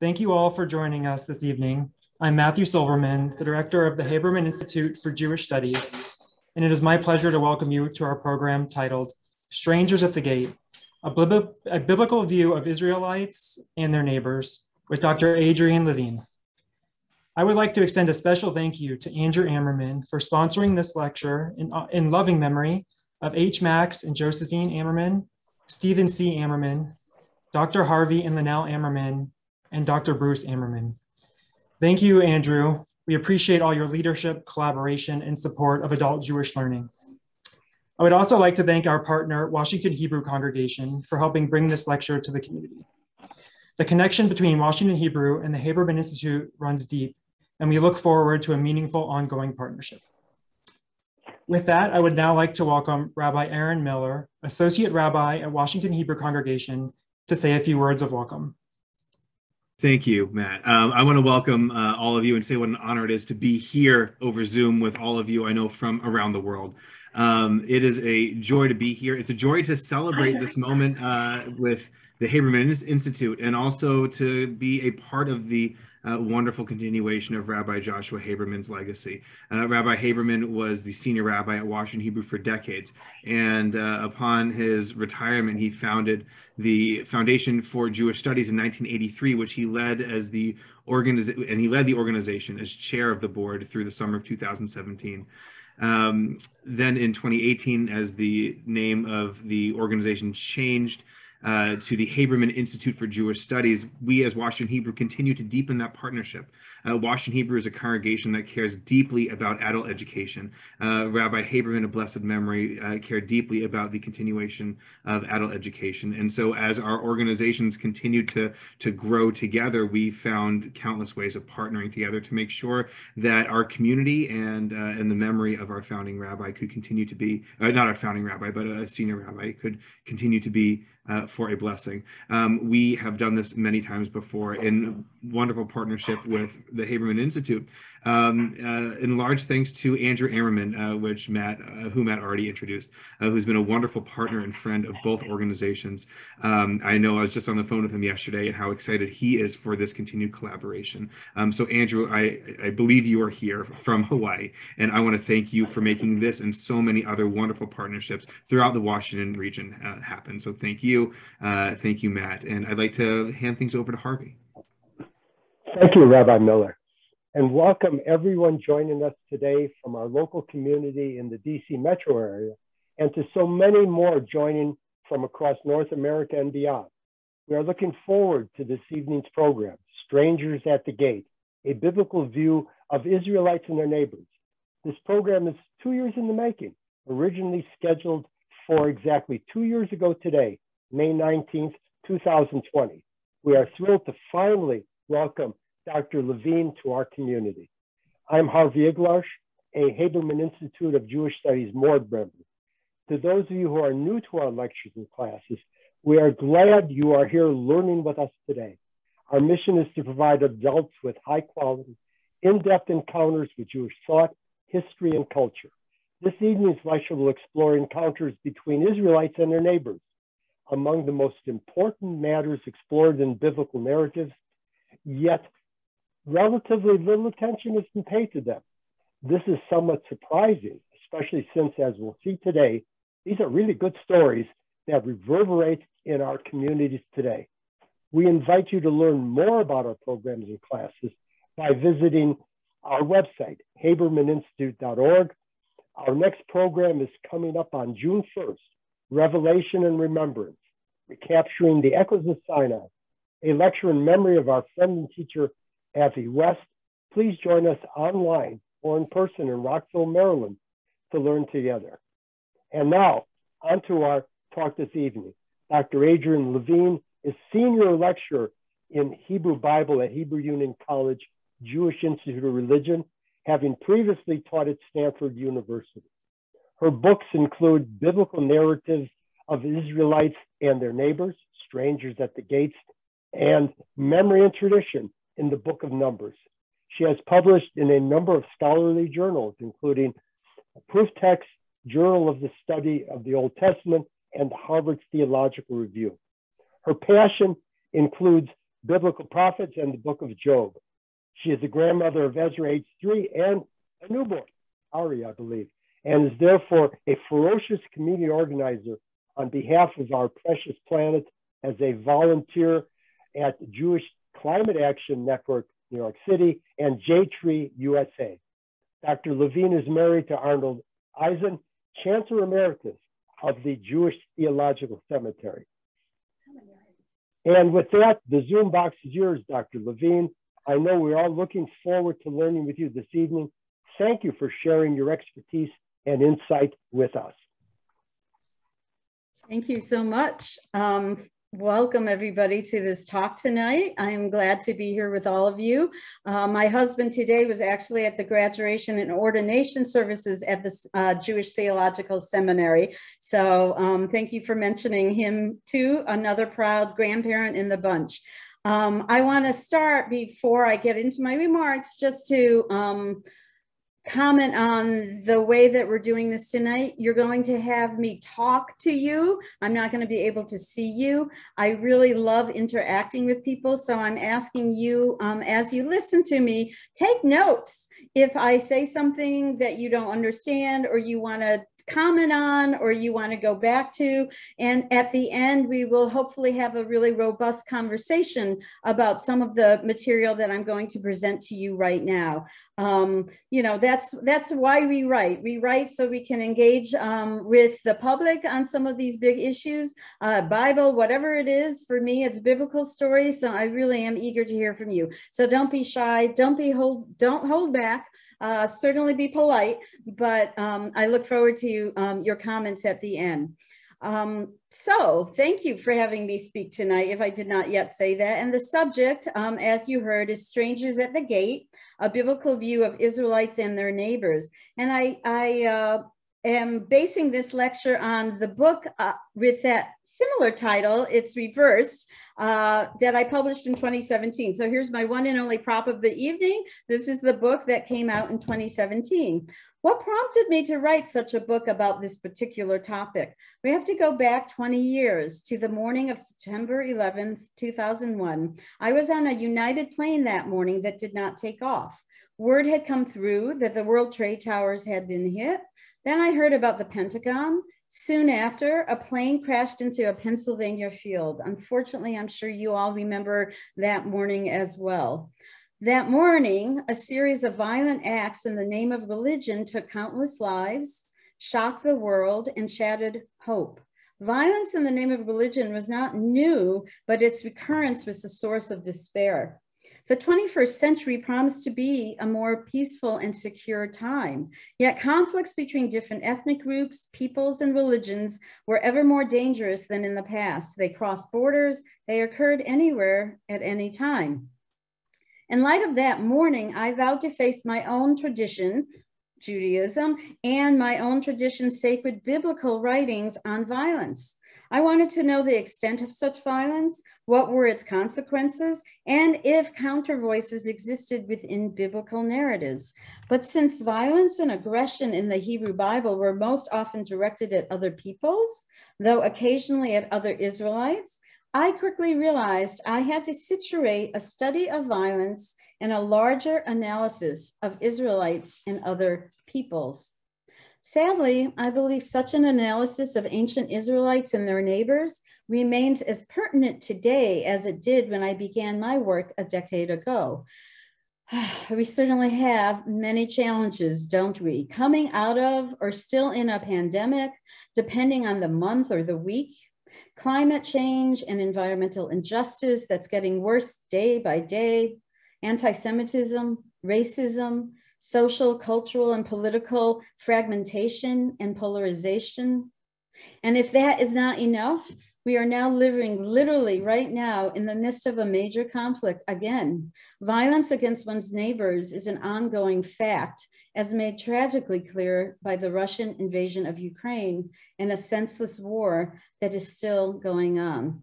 Thank you all for joining us this evening. I'm Matthew Silverman, the director of the Haberman Institute for Jewish Studies, and it is my pleasure to welcome you to our program titled Strangers at the Gate, a, bib a biblical view of Israelites and their neighbors with Dr. Adriane Leveen. I would like to extend a special thank you to Andrew Ammerman for sponsoring this lecture in, uh, in loving memory of H. Max and Josephine Ammerman, Stephen C. Ammerman, Dr. Harvey and Linnell Ammerman, and Dr. Bruce Ammerman. Thank you, Andrew. We appreciate all your leadership, collaboration, and support of adult Jewish learning. I would also like to thank our partner, Washington Hebrew Congregation, for helping bring this lecture to the community. The connection between Washington Hebrew and the Haberman Institute runs deep, and we look forward to a meaningful ongoing partnership. With that, I would now like to welcome Rabbi Aaron Miller, Associate Rabbi at Washington Hebrew Congregation, to say a few words of welcome. Thank you, Matt. Um, I want to welcome uh, all of you and say what an honor it is to be here over Zoom with all of you I know from around the world. Um, it is a joy to be here. It's a joy to celebrate this moment uh, with the Haberman Institute and also to be a part of the uh, wonderful continuation of Rabbi Joshua Haberman's legacy. Uh, rabbi Haberman was the senior rabbi at Washington Hebrew for decades, and uh, upon his retirement, he founded the Foundation for Jewish Studies in 1983, which he led as the organization, and he led the organization as chair of the board through the summer of 2017. Um, then in 2018, as the name of the organization changed, uh, to the Haberman Institute for Jewish Studies, we as Washington Hebrew continue to deepen that partnership. Uh, Washington Hebrew is a congregation that cares deeply about adult education. Uh, Rabbi Haberman, of blessed memory, uh, cared deeply about the continuation of adult education. And so as our organizations continue to, to grow together, we found countless ways of partnering together to make sure that our community and, uh, and the memory of our founding rabbi could continue to be, uh, not our founding rabbi, but a senior rabbi could continue to be uh, for a blessing. Um, we have done this many times before in wonderful partnership with the Haberman Institute. Um, uh, in large thanks to Andrew Ammerman, uh, which Matt, uh, who Matt already introduced, uh, who's been a wonderful partner and friend of both organizations. Um, I know I was just on the phone with him yesterday and how excited he is for this continued collaboration. Um, so Andrew, I, I believe you are here from Hawaii, and I want to thank you for making this and so many other wonderful partnerships throughout the Washington region uh, happen. So thank you. Thank you, Matt. And I'd like to hand things over to Harvey. Thank you, Rabbi Miller and welcome everyone joining us today from our local community in the DC metro area and to so many more joining from across North America and beyond. We are looking forward to this evening's program, Strangers at the Gate, a biblical view of Israelites and their neighbors. This program is two years in the making, originally scheduled for exactly two years ago today, May 19th, 2020. We are thrilled to finally welcome Dr. Leveen to our community. I'm Harvey Iglarsh, a Haberman Institute of Jewish Studies board member. To those of you who are new to our lectures and classes, we are glad you are here learning with us today. Our mission is to provide adults with high quality, in-depth encounters with Jewish thought, history, and culture. This evening's lecture will explore encounters between Israelites and their neighbors. Among the most important matters explored in biblical narratives, yet relatively little attention has been paid to them. This is somewhat surprising, especially since, as we'll see today, these are really good stories that reverberate in our communities today. We invite you to learn more about our programs and classes by visiting our website, habermaninstitute.org. Our next program is coming up on June 1st, Revelation and Remembrance, recapturing the Echoes of Sinai, a lecture in memory of our friend and teacher, Avi West. Please join us online or in person in Rockville, Maryland to learn together. And now, on to our talk this evening. Dr. Adriane Leveen is senior lecturer in Hebrew Bible at Hebrew Union College, Jewish Institute of Religion, having previously taught at Stanford University. Her books include biblical narratives of Israelites and their neighbors, strangers at the gates, and memory and tradition, in the book of Numbers. She has published in a number of scholarly journals, including Proof Text, Journal of the Study of the Old Testament, and Harvard's Theological Review. Her passion includes biblical prophets, and the book of Job. She is the grandmother of Ezra, age three, and a newborn, Ari, I believe, and is therefore a ferocious community organizer on behalf of our precious planet as a volunteer at Jewish Climate Action Network, New York City, and J Tree USA. Dr. Leveen is married to Arnold Eisen, Chancellor Emeritus of the Jewish Theological Seminary. And with that, the Zoom box is yours, Dr. Leveen. I know we're all looking forward to learning with you this evening. Thank you for sharing your expertise and insight with us. Thank you so much. Um, Welcome everybody to this talk tonight. I am glad to be here with all of you. Uh, my husband today was actually at the graduation and ordination services at the uh, Jewish Theological Seminary. So um, thank you for mentioning him too, another proud grandparent in the bunch. Um, I wanna start before I get into my remarks just to um, comment on the way that we're doing this tonight. You're going to have me talk to you. I'm not going to be able to see you. I really love interacting with people. So I'm asking you, um, as you listen to me, take notes. If I say something that you don't understand or you want to comment on or you want to go back to. And at the end, we will hopefully have a really robust conversation about some of the material that I'm going to present to you right now. Um, you know, that's, that's why we write. We write so we can engage um, with the public on some of these big issues, uh, Bible, whatever it is. For me, it's biblical stories. So I really am eager to hear from you. So don't be shy. Don't be hold, don't hold back. Uh, certainly be polite, but um, I look forward to um, your comments at the end. Um, so thank you for having me speak tonight, if I did not yet say that. And the subject, um, as you heard, is Strangers at the Gate, a biblical view of Israelites and their neighbors. And I, I uh, am basing this lecture on the book uh, with that similar title, it's reversed, uh, that I published in 2017. So here's my one and only prop of the evening. This is the book that came out in 2017. What prompted me to write such a book about this particular topic? We have to go back 20 years to the morning of September 11th, 2001. I was on a United plane that morning that did not take off. Word had come through that the World Trade Towers had been hit then I heard about the Pentagon. Soon after, a plane crashed into a Pennsylvania field. Unfortunately, I'm sure you all remember that morning as well. That morning, a series of violent acts in the name of religion took countless lives, shocked the world, and shattered hope. Violence in the name of religion was not new, but its recurrence was the source of despair. The 21st century promised to be a more peaceful and secure time, yet conflicts between different ethnic groups, peoples, and religions were ever more dangerous than in the past. They crossed borders, they occurred anywhere at any time. In light of that morning, I vowed to face my own tradition, Judaism, and my own tradition's sacred biblical writings on violence. I wanted to know the extent of such violence, what were its consequences, and if counter voices existed within biblical narratives. But since violence and aggression in the Hebrew Bible were most often directed at other peoples, though occasionally at other Israelites, I quickly realized I had to situate a study of violence in a larger analysis of Israelites and other peoples. Sadly, I believe such an analysis of ancient Israelites and their neighbors remains as pertinent today as it did when I began my work a decade ago. We certainly have many challenges, don't we? Coming out of or still in a pandemic, depending on the month or the week, climate change and environmental injustice that's getting worse day by day, anti Semitism, racism, social, cultural, and political fragmentation and polarization. And if that is not enough, we are now living literally right now in the midst of a major conflict. Again, violence against one's neighbors is an ongoing fact, as made tragically clear by the Russian invasion of Ukraine and a senseless war that is still going on.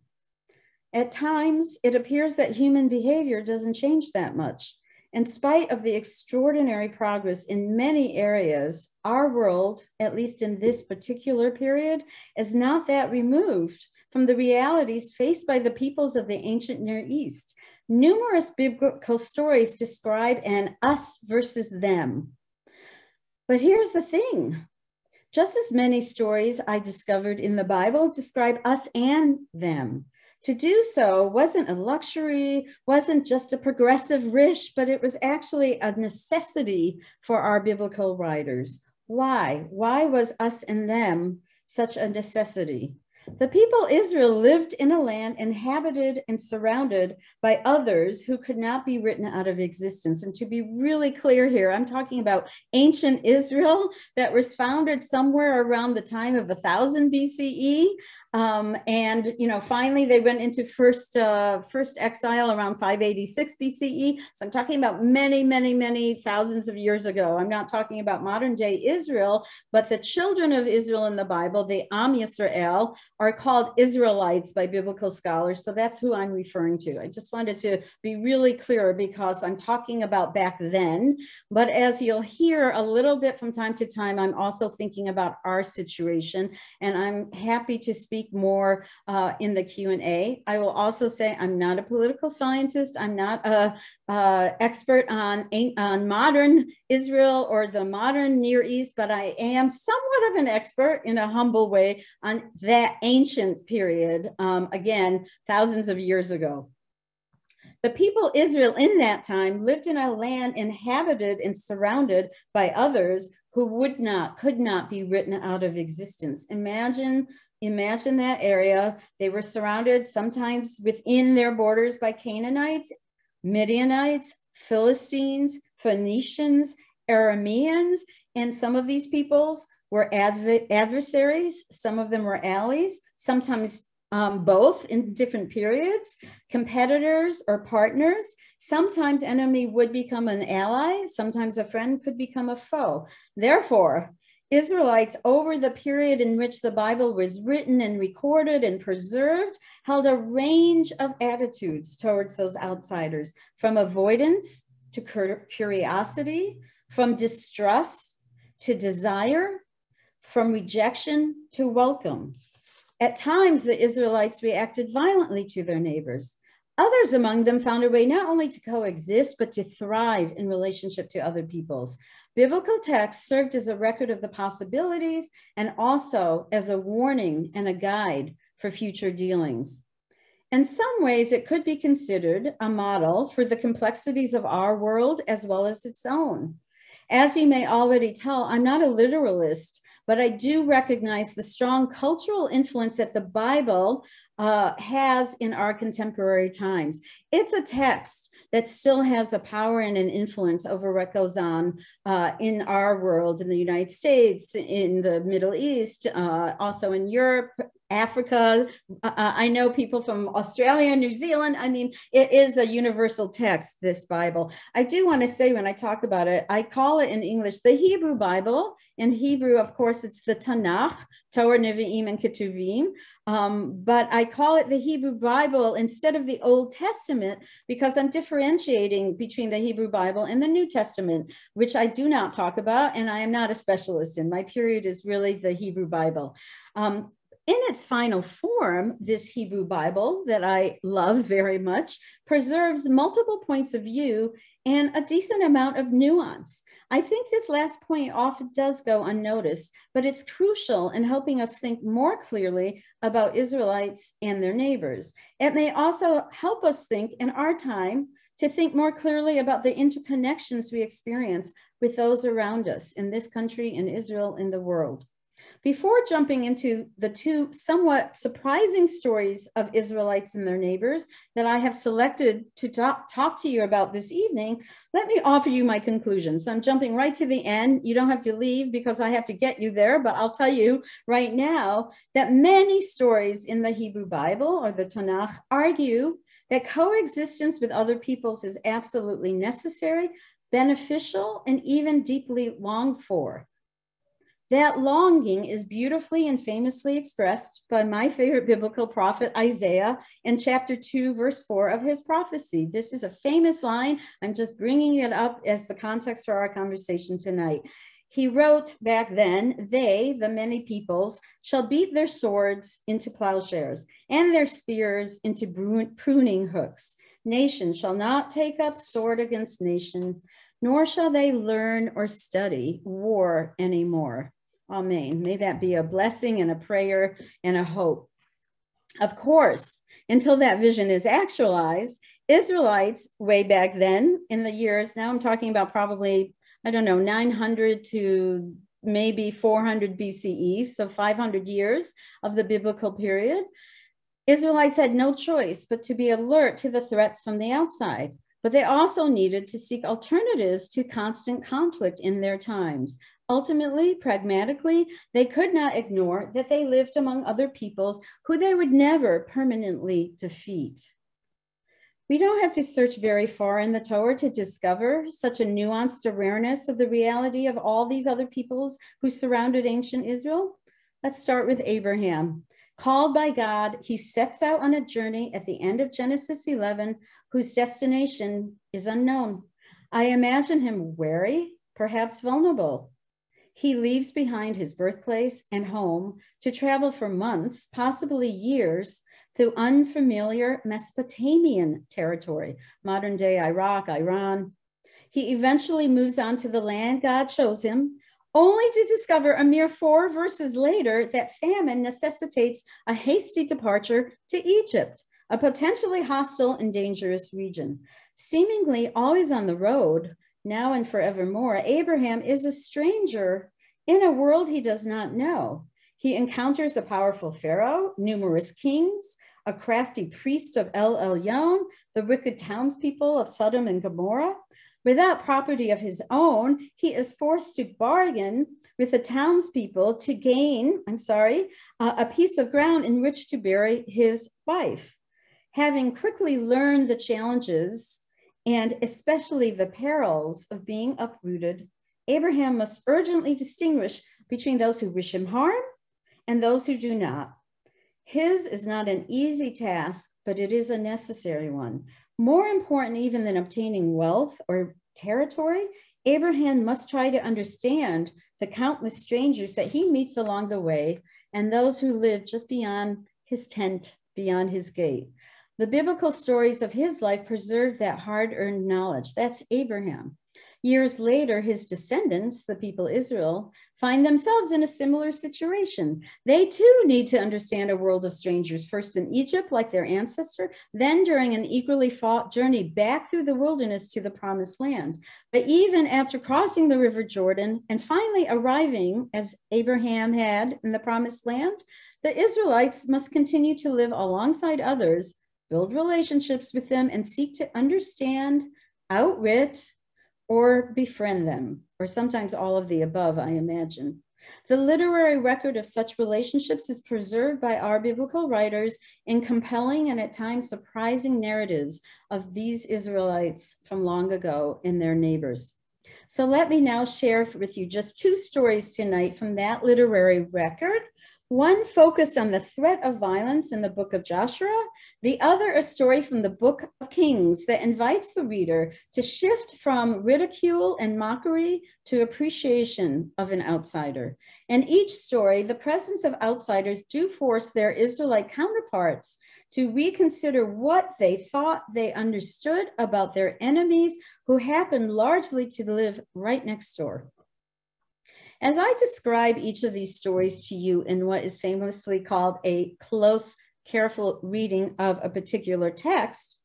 At times, it appears that human behavior doesn't change that much. In spite of the extraordinary progress in many areas, our world, at least in this particular period, is not that removed from the realities faced by the peoples of the ancient Near East. Numerous biblical stories describe an us versus them. But here's the thing just as many stories I discovered in the Bible describe us and them. To do so wasn't a luxury, wasn't just a progressive wish, but it was actually a necessity for our biblical writers. Why? Why was us and them such a necessity? The people Israel lived in a land inhabited and surrounded by others who could not be written out of existence. And to be really clear here, I'm talking about ancient Israel that was founded somewhere around the time of 1000 BCE. Um, and you know, finally they went into first uh, first exile around 586 BCE. So I'm talking about many, many, many thousands of years ago. I'm not talking about modern day Israel, but the children of Israel in the Bible, the Am Yisrael, are called Israelites by biblical scholars. So that's who I'm referring to. I just wanted to be really clear because I'm talking about back then. But as you'll hear a little bit from time to time, I'm also thinking about our situation, and I'm happy to speak speak more uh, in the Q&A. I will also say I'm not a political scientist. I'm not a, a expert on, on modern Israel or the modern Near East, but I am somewhat of an expert in a humble way on that ancient period, um, again, thousands of years ago. The people Israel in that time lived in a land inhabited and surrounded by others who would not, could not be written out of existence. Imagine Imagine that area. They were surrounded sometimes within their borders by Canaanites, Midianites, Philistines, Phoenicians, Arameans, and some of these peoples were adv adversaries. Some of them were allies, sometimes um, both in different periods, competitors or partners. Sometimes enemy would become an ally. Sometimes a friend could become a foe. Therefore, Israelites, over the period in which the Bible was written and recorded and preserved, held a range of attitudes towards those outsiders, from avoidance to curiosity, from distrust to desire, from rejection to welcome. At times, the Israelites reacted violently to their neighbors. Others among them found a way not only to coexist, but to thrive in relationship to other peoples. Biblical text served as a record of the possibilities and also as a warning and a guide for future dealings. In some ways, it could be considered a model for the complexities of our world as well as its own. As you may already tell, I'm not a literalist, but I do recognize the strong cultural influence that the Bible uh, has in our contemporary times. It's a text that still has a power and an influence over what goes on uh, in our world, in the United States, in the Middle East, uh, also in Europe, Africa. Uh, uh, I know people from Australia, New Zealand. I mean, it is a universal text, this Bible. I do want to say when I talk about it, I call it in English the Hebrew Bible. In Hebrew, of course, it's the Tanakh, Torah, Nevi'im, and Ketuvim. Um, but I call it the Hebrew Bible instead of the Old Testament because I'm differentiating between the Hebrew Bible and the New Testament, which I do not talk about and I am not a specialist in. My period is really the Hebrew Bible. Um, in its final form, this Hebrew Bible that I love very much preserves multiple points of view and a decent amount of nuance. I think this last point often does go unnoticed, but it's crucial in helping us think more clearly about Israelites and their neighbors. It may also help us think in our time to think more clearly about the interconnections we experience with those around us in this country, in Israel, in the world. Before jumping into the two somewhat surprising stories of Israelites and their neighbors that I have selected to talk, talk to you about this evening, let me offer you my conclusions. So I'm jumping right to the end. You don't have to leave because I have to get you there, but I'll tell you right now that many stories in the Hebrew Bible or the Tanakh argue that coexistence with other peoples is absolutely necessary, beneficial, and even deeply longed for. That longing is beautifully and famously expressed by my favorite biblical prophet Isaiah in chapter 2, verse 4 of his prophecy. This is a famous line. I'm just bringing it up as the context for our conversation tonight. He wrote back then, they, the many peoples, shall beat their swords into plowshares and their spears into pruning hooks. Nation shall not take up sword against nation, nor shall they learn or study war anymore. Amen. May that be a blessing and a prayer and a hope. Of course, until that vision is actualized, Israelites way back then in the years, now I'm talking about probably, I don't know, 900 to maybe 400 BCE, so 500 years of the biblical period, Israelites had no choice but to be alert to the threats from the outside. But they also needed to seek alternatives to constant conflict in their times. Ultimately, pragmatically, they could not ignore that they lived among other peoples who they would never permanently defeat. We don't have to search very far in the Torah to discover such a nuanced awareness of the reality of all these other peoples who surrounded ancient Israel. Let's start with Abraham. Called by God, he sets out on a journey at the end of Genesis 11, whose destination is unknown. I imagine him wary, perhaps vulnerable. He leaves behind his birthplace and home to travel for months, possibly years, through unfamiliar Mesopotamian territory, modern day Iraq, Iran. He eventually moves on to the land God shows him, only to discover a mere four verses later that famine necessitates a hasty departure to Egypt, a potentially hostile and dangerous region. Seemingly always on the road, now and forevermore, Abraham is a stranger in a world he does not know. He encounters a powerful Pharaoh, numerous kings, a crafty priest of El Elyon, the wicked townspeople of Sodom and Gomorrah. Without property of his own, he is forced to bargain with the townspeople to gain, I'm sorry, uh, a piece of ground in which to bury his wife. Having quickly learned the challenges and especially the perils of being uprooted, Abraham must urgently distinguish between those who wish him harm and those who do not. His is not an easy task, but it is a necessary one. More important even than obtaining wealth or territory, Abraham must try to understand the countless strangers that he meets along the way and those who live just beyond his tent, beyond his gate. The biblical stories of his life preserve that hard earned knowledge. That's Abraham. Years later, his descendants, the people Israel, find themselves in a similar situation. They too need to understand a world of strangers, first in Egypt, like their ancestor, then during an equally fought journey back through the wilderness to the promised land. But even after crossing the river Jordan and finally arriving, as Abraham had in the promised land, the Israelites must continue to live alongside others, build relationships with them, and seek to understand, outwit, or befriend them, or sometimes all of the above, I imagine. The literary record of such relationships is preserved by our biblical writers in compelling and at times surprising narratives of these Israelites from long ago and their neighbors. So let me now share with you just two stories tonight from that literary record one focused on the threat of violence in the book of Joshua, the other a story from the book of Kings that invites the reader to shift from ridicule and mockery to appreciation of an outsider. In each story, the presence of outsiders do force their Israelite counterparts to reconsider what they thought they understood about their enemies who happened largely to live right next door. As I describe each of these stories to you in what is famously called a close, careful reading of a particular text,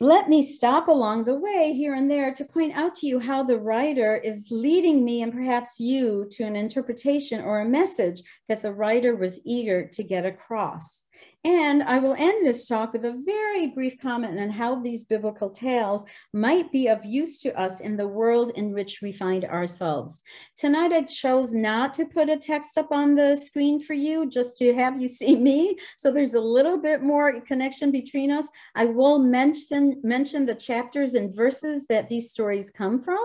let me stop along the way here and there to point out to you how the writer is leading me and perhaps you to an interpretation or a message that the writer was eager to get across. And I will end this talk with a very brief comment on how these biblical tales might be of use to us in the world in which we find ourselves. Tonight, I chose not to put a text up on the screen for you, just to have you see me. So there's a little bit more connection between us. I will mention, mention the chapters and verses that these stories come from.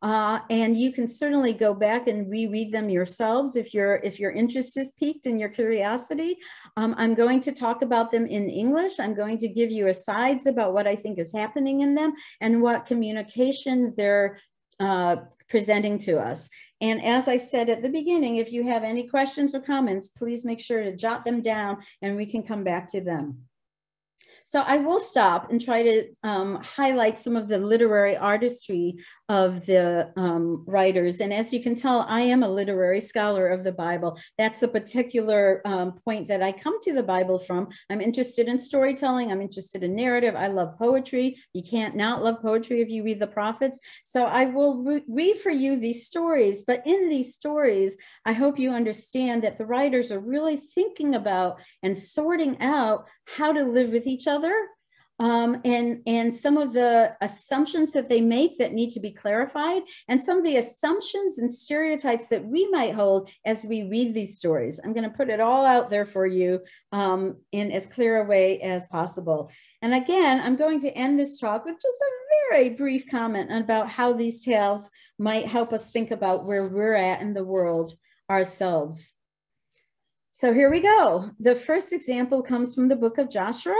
Uh, and you can certainly go back and reread them yourselves if your if your interest is piqued and your curiosity. Um, I'm going to talk about them in English. I'm going to give you asides about what I think is happening in them and what communication they're uh, presenting to us. And as I said at the beginning, if you have any questions or comments, please make sure to jot them down and we can come back to them. So I will stop and try to um, highlight some of the literary artistry of the um, writers. And as you can tell, I am a literary scholar of the Bible. That's the particular um, point that I come to the Bible from. I'm interested in storytelling. I'm interested in narrative. I love poetry. You can't not love poetry if you read the prophets. So I will re read for you these stories. But in these stories, I hope you understand that the writers are really thinking about and sorting out how to live with each other um, and, and some of the assumptions that they make that need to be clarified, and some of the assumptions and stereotypes that we might hold as we read these stories. I'm going to put it all out there for you um, in as clear a way as possible. And again, I'm going to end this talk with just a very brief comment about how these tales might help us think about where we're at in the world ourselves. So here we go. The first example comes from the book of Joshua,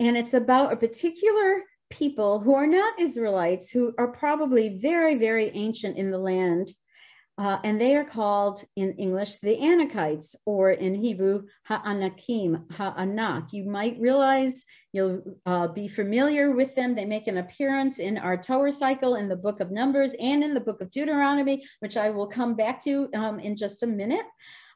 and it's about a particular people who are not Israelites, who are probably very, very ancient in the land. Uh, and they are called in English the Anakites, or in Hebrew, Ha'anakim, Ha'anak. You might realize you'll uh, be familiar with them. They make an appearance in our Torah cycle in the book of Numbers and in the book of Deuteronomy, which I will come back to um, in just a minute.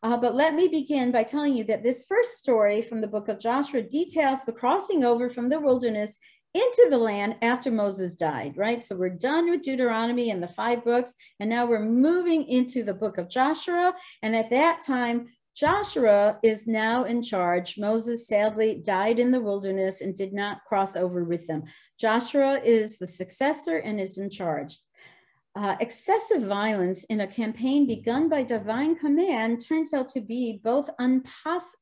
Uh, but let me begin by telling you that this first story from the book of Joshua details the crossing over from the wilderness into the land after Moses died, right? So we're done with Deuteronomy and the five books, and now we're moving into the book of Joshua. And at that time, Joshua is now in charge. Moses sadly died in the wilderness and did not cross over with them. Joshua is the successor and is in charge. Uh, excessive violence in a campaign begun by divine command turns out to be both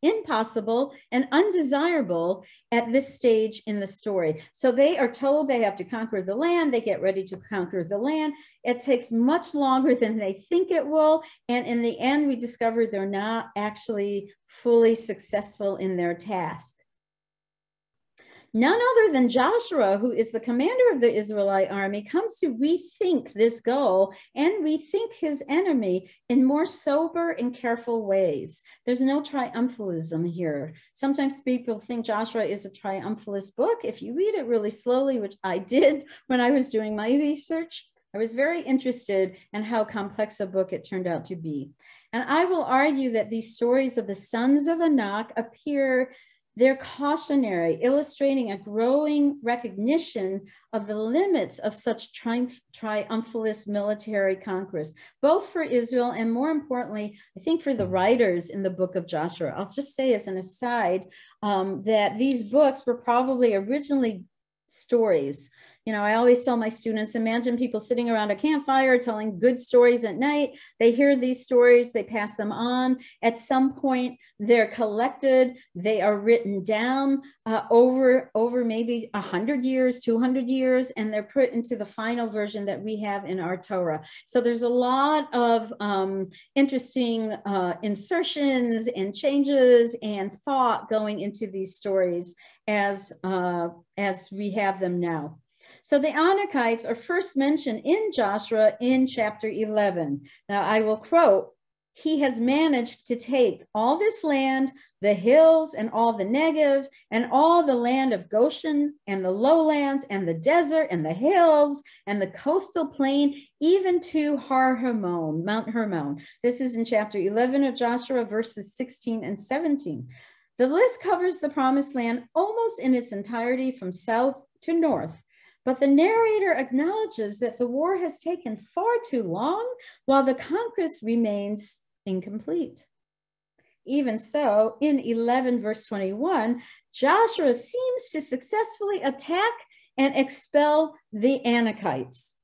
impossible and undesirable at this stage in the story. So they are told they have to conquer the land, they get ready to conquer the land. It takes much longer than they think it will. And in the end, we discover they're not actually fully successful in their task. None other than Joshua, who is the commander of the Israelite army, comes to rethink this goal and rethink his enemy in more sober and careful ways. There's no triumphalism here. Sometimes people think Joshua is a triumphalist book. If you read it really slowly, which I did when I was doing my research, I was very interested in how complex a book it turned out to be. And I will argue that these stories of the sons of Anak appear they're cautionary, illustrating a growing recognition of the limits of such triumph triumphalist military conquest, both for Israel and more importantly, I think for the writers in the book of Joshua. I'll just say as an aside um, that these books were probably originally stories you know, I always tell my students imagine people sitting around a campfire telling good stories at night. They hear these stories, they pass them on. At some point, they're collected, they are written down uh, over, over maybe 100 years, 200 years, and they're put into the final version that we have in our Torah. So there's a lot of um, interesting uh, insertions and changes and thought going into these stories as, uh, as we have them now. So the Anakites are first mentioned in Joshua in chapter 11. Now I will quote, he has managed to take all this land, the hills and all the Negev and all the land of Goshen and the lowlands and the desert and the hills and the coastal plain, even to Har Hermon, Mount Hermon. This is in chapter 11 of Joshua, verses 16 and 17. The list covers the promised land almost in its entirety from south to north. But the narrator acknowledges that the war has taken far too long while the conquest remains incomplete. Even so, in 11 verse 21, Joshua seems to successfully attack and expel the Anakites.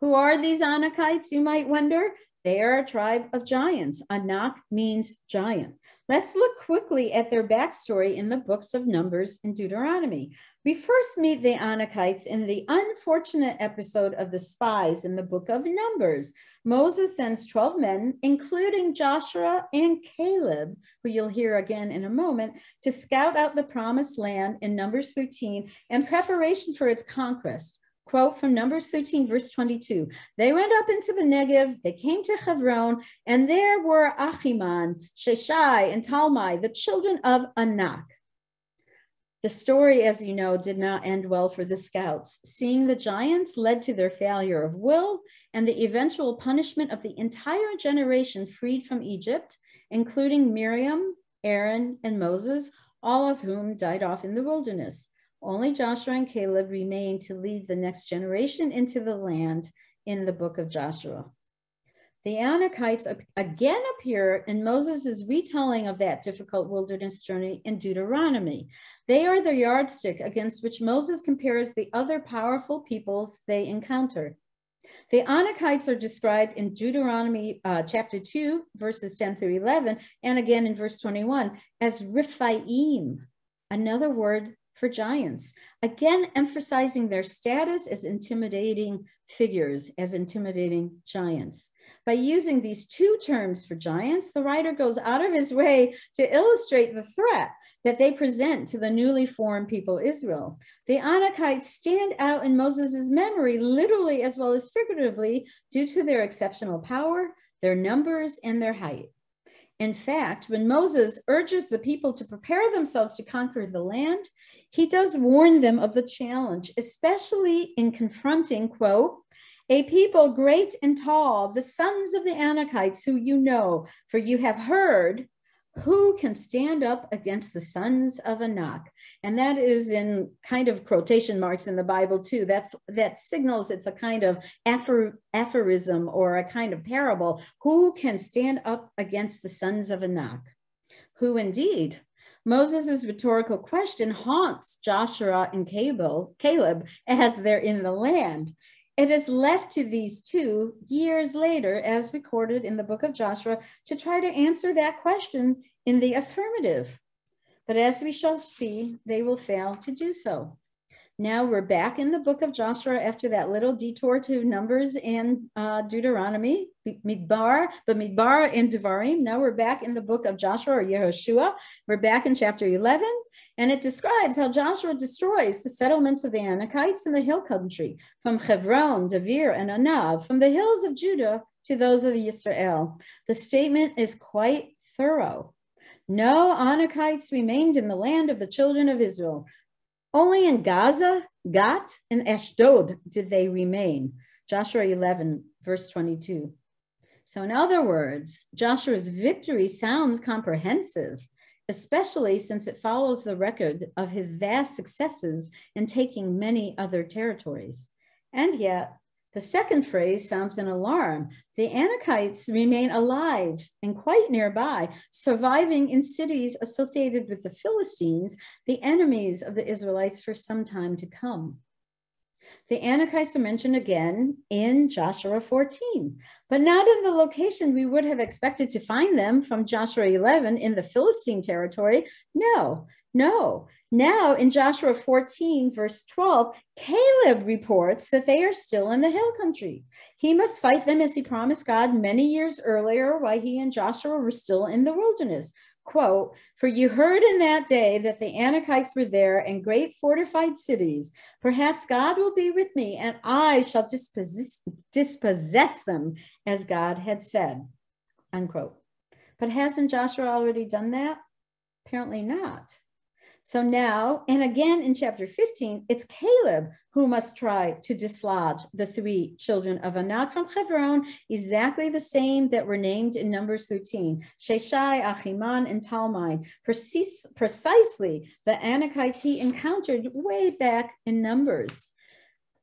Who are these Anakites, you might wonder? They are a tribe of giants. Anak means giant. Let's look quickly at their backstory in the books of Numbers and Deuteronomy. We first meet the Anakites in the unfortunate episode of the spies in the book of Numbers. Moses sends 12 men, including Joshua and Caleb, who you'll hear again in a moment, to scout out the promised land in Numbers 13 in preparation for its conquest. Quote from Numbers 13, verse 22. They went up into the Negev, they came to Hebron, and there were Achiman, Sheshai, and Talmai, the children of Anak. The story, as you know, did not end well for the scouts. Seeing the giants led to their failure of will and the eventual punishment of the entire generation freed from Egypt, including Miriam, Aaron, and Moses, all of whom died off in the wilderness. Only Joshua and Caleb remain to lead the next generation into the land in the book of Joshua. The Anakites again appear in Moses' retelling of that difficult wilderness journey in Deuteronomy. They are the yardstick against which Moses compares the other powerful peoples they encounter. The Anakites are described in Deuteronomy uh, chapter 2, verses 10 through 11, and again in verse 21 as Rephaim, another word for giants, again emphasizing their status as intimidating figures, as intimidating giants. By using these two terms for giants, the writer goes out of his way to illustrate the threat that they present to the newly formed people Israel. The Anakites stand out in Moses' memory, literally as well as figuratively, due to their exceptional power, their numbers, and their height. In fact, when Moses urges the people to prepare themselves to conquer the land, he does warn them of the challenge, especially in confronting, quote, a people great and tall, the sons of the Anakites who you know, for you have heard who can stand up against the sons of Anak? And that is in kind of quotation marks in the Bible too. That's that signals it's a kind of aphor, aphorism or a kind of parable. Who can stand up against the sons of Anak? Who indeed? Moses' rhetorical question haunts Joshua and Caleb as they're in the land. It is left to these two years later, as recorded in the book of Joshua, to try to answer that question in the affirmative. But as we shall see, they will fail to do so. Now we're back in the book of Joshua after that little detour to Numbers and uh, Deuteronomy, Midbar, but Midbar and Devarim. Now we're back in the book of Joshua or Yehoshua. We're back in chapter 11, and it describes how Joshua destroys the settlements of the Anakites in the hill country, from Hebron, Devir, and Anav, from the hills of Judah to those of Israel. The statement is quite thorough. No Anakites remained in the land of the children of Israel. Only in Gaza, Gat, and Ashdod did they remain. Joshua 11, verse 22. So, in other words, Joshua's victory sounds comprehensive, especially since it follows the record of his vast successes in taking many other territories. And yet, the second phrase sounds an alarm. The Anakites remain alive and quite nearby, surviving in cities associated with the Philistines, the enemies of the Israelites for some time to come. The Anakites are mentioned again in Joshua 14, but not in the location we would have expected to find them from Joshua 11 in the Philistine territory. No, no. Now in Joshua 14, verse 12, Caleb reports that they are still in the hill country. He must fight them as he promised God many years earlier while he and Joshua were still in the wilderness. Quote, for you heard in that day that the Anakites were there and great fortified cities. Perhaps God will be with me and I shall dispossess, dispossess them as God had said. Unquote. But hasn't Joshua already done that? Apparently not. So now, and again in chapter 15, it's Caleb who must try to dislodge the three children of Anak from Hebron, exactly the same that were named in Numbers 13, Sheshai, Achiman, and Talmai, precis- precisely the Anakites he encountered way back in Numbers.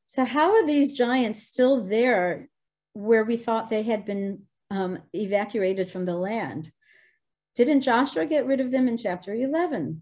So how are these giants still there where we thought they had been um, evacuated from the land? Didn't Joshua get rid of them in chapter 11?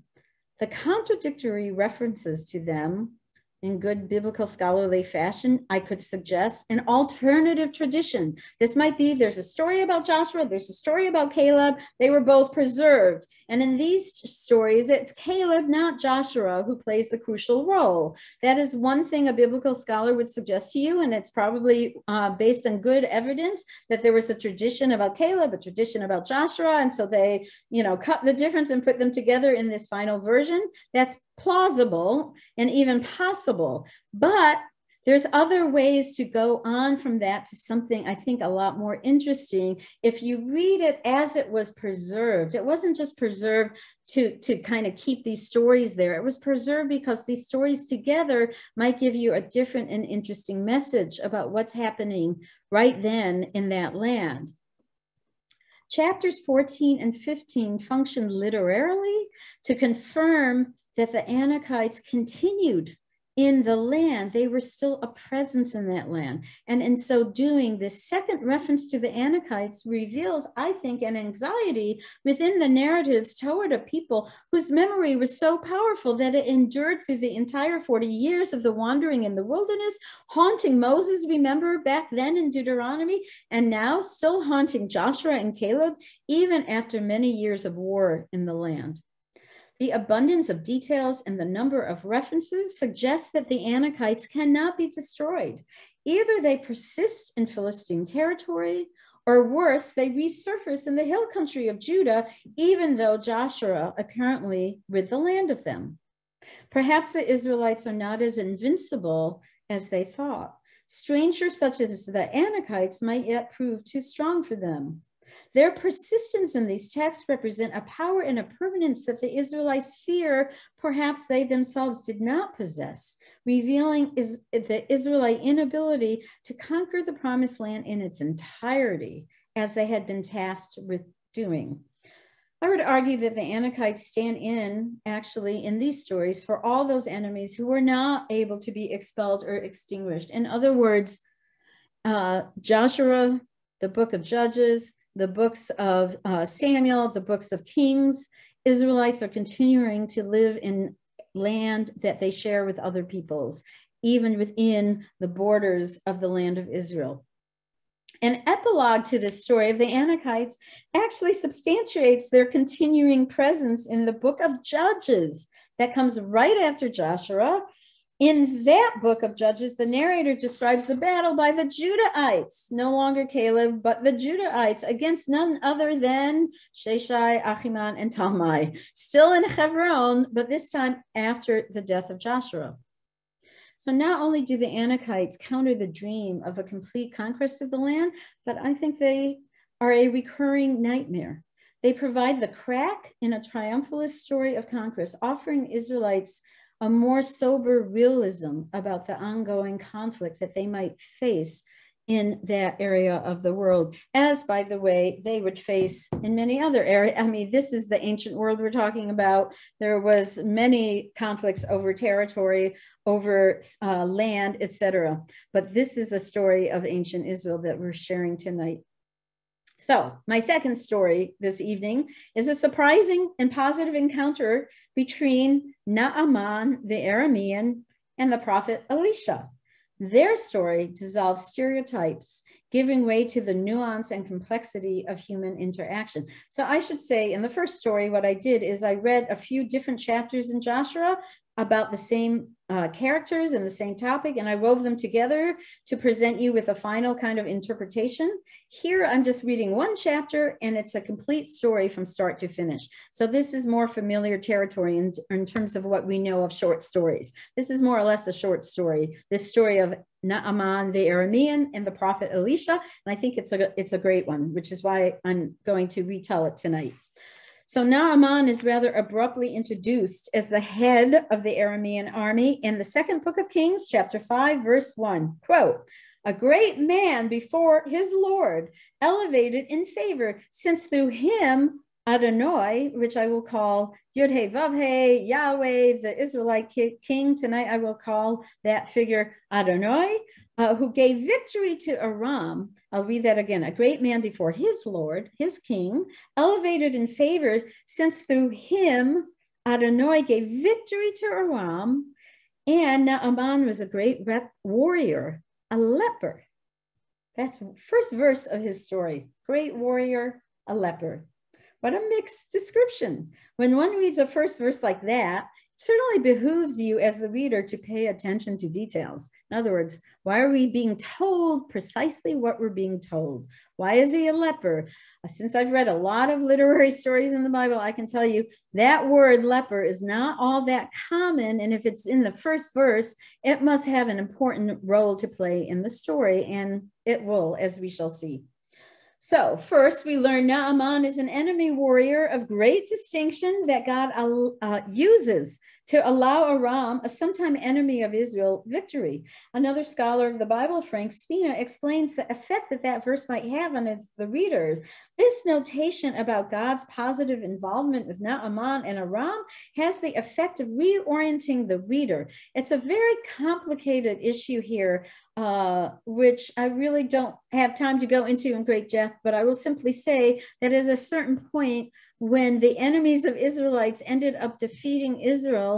The contradictory references to them in good biblical scholarly fashion, I could suggest an alternative tradition. This might be there's a story about Joshua, there's a story about Caleb. They were both preserved. And in these stories, it's Caleb, not Joshua, who plays the crucial role. That is one thing a biblical scholar would suggest to you. And it's probably uh, based on good evidence that there was a tradition about Caleb, a tradition about Joshua. And so they, you know, cut the difference and put them together in this final version. That's plausible and even possible. But There's other ways to go on from that to something I think a lot more interesting. If you read it as it was preserved, it wasn't just preserved to, to kind of keep these stories there. It was preserved because these stories together might give you a different and interesting message about what's happening right then in that land. Chapters 14 and 15 function literarily to confirm that the Anakites continued in the land, they were still a presence in that land. And in so doing, this second reference to the Anakites reveals, I think, an anxiety within the narratives toward a people whose memory was so powerful that it endured through the entire 40 years of the wandering in the wilderness, haunting Moses, remember back then in Deuteronomy, and now still haunting Joshua and Caleb, even after many years of war in the land. The abundance of details and the number of references suggests that the Anakites cannot be destroyed. Either they persist in Philistine territory, or worse, they resurface in the hill country of Judah, even though Joshua apparently rid the land of them. Perhaps the Israelites are not as invincible as they thought. Strangers such as the Anakites might yet prove too strong for them. Their persistence in these texts represent a power and a permanence that the Israelites fear perhaps they themselves did not possess, revealing is the Israelite inability to conquer the promised land in its entirety, as they had been tasked with doing. I would argue that the Anakites stand in, actually, in these stories for all those enemies who were not able to be expelled or extinguished. In other words, uh, Joshua, the book of Judges, the books of uh, Samuel, the books of Kings, Israelites are continuing to live in land that they share with other peoples, even within the borders of the land of Israel. An epilogue to this story of the Anakites actually substantiates their continuing presence in the book of Judges that comes right after Joshua in that book of Judges, the narrator describes the battle by the Judahites, no longer Caleb, but the Judahites against none other than Sheshai, Achiman, and Talmai, still in Hebron, but this time after the death of Joshua. So not only do the Anakites counter the dream of a complete conquest of the land, but I think they are a recurring nightmare. They provide the crack in a triumphalist story of conquest, offering Israelites a more sober realism about the ongoing conflict that they might face in that area of the world, as by the way, they would face in many other areas. I mean, this is the ancient world we're talking about. There was many conflicts over territory, over uh, land, etc. But this is a story of ancient Israel that we're sharing tonight. So, my second story this evening is a surprising and positive encounter between Naaman the Aramean and the prophet Elisha. Their story dissolves stereotypes, giving way to the nuance and complexity of human interaction. So, I should say in the first story, what I did is I read a few different chapters in Joshua about the same uh, characters and the same topic, and I wove them together to present you with a final kind of interpretation. Here, I'm just reading one chapter, and it's a complete story from start to finish. So this is more familiar territory in, in terms of what we know of short stories. This is more or less a short story, this story of Naaman the Aramean and the prophet Elisha, and I think it's a, it's a great one, which is why I'm going to retell it tonight. So Naaman is rather abruptly introduced as the head of the Aramean army in the second book of Kings, chapter 5, verse 1. Quote, a great man before his Lord, elevated in favor, since through him Adonai, which I will call Yudhe Vavhe, Yahweh, the Israelite king. Tonight I will call that figure Adonai, uh, who gave victory to Aram. I'll read that again. A great man before his Lord, his king, elevated in favor, since through him Adonai gave victory to Aram. And Naaman was a great rep warrior, a leper. That's first verse of his story. Great warrior, a leper. What a mixed description. When one reads a first verse like that, certainly behooves you as the reader to pay attention to details. In other words, why are we being told precisely what we're being told? Why is he a leper? Uh, since I've read a lot of literary stories in the Bible, I can tell you that word leper is not all that common. And if it's in the first verse, it must have an important role to play in the story, and it will, as we shall see. So, first, we learn Naaman is an enemy warrior of great distinction that God uh, uses to allow Aram, a sometime enemy of Israel, victory. Another scholar of the Bible, Frank Spina, explains the effect that that verse might have on the readers. This notation about God's positive involvement with Naaman and Aram has the effect of reorienting the reader. It's a very complicated issue here, uh, which I really don't have time to go into in great depth, but I will simply say that at a certain point, when the enemies of Israelites ended up defeating Israel,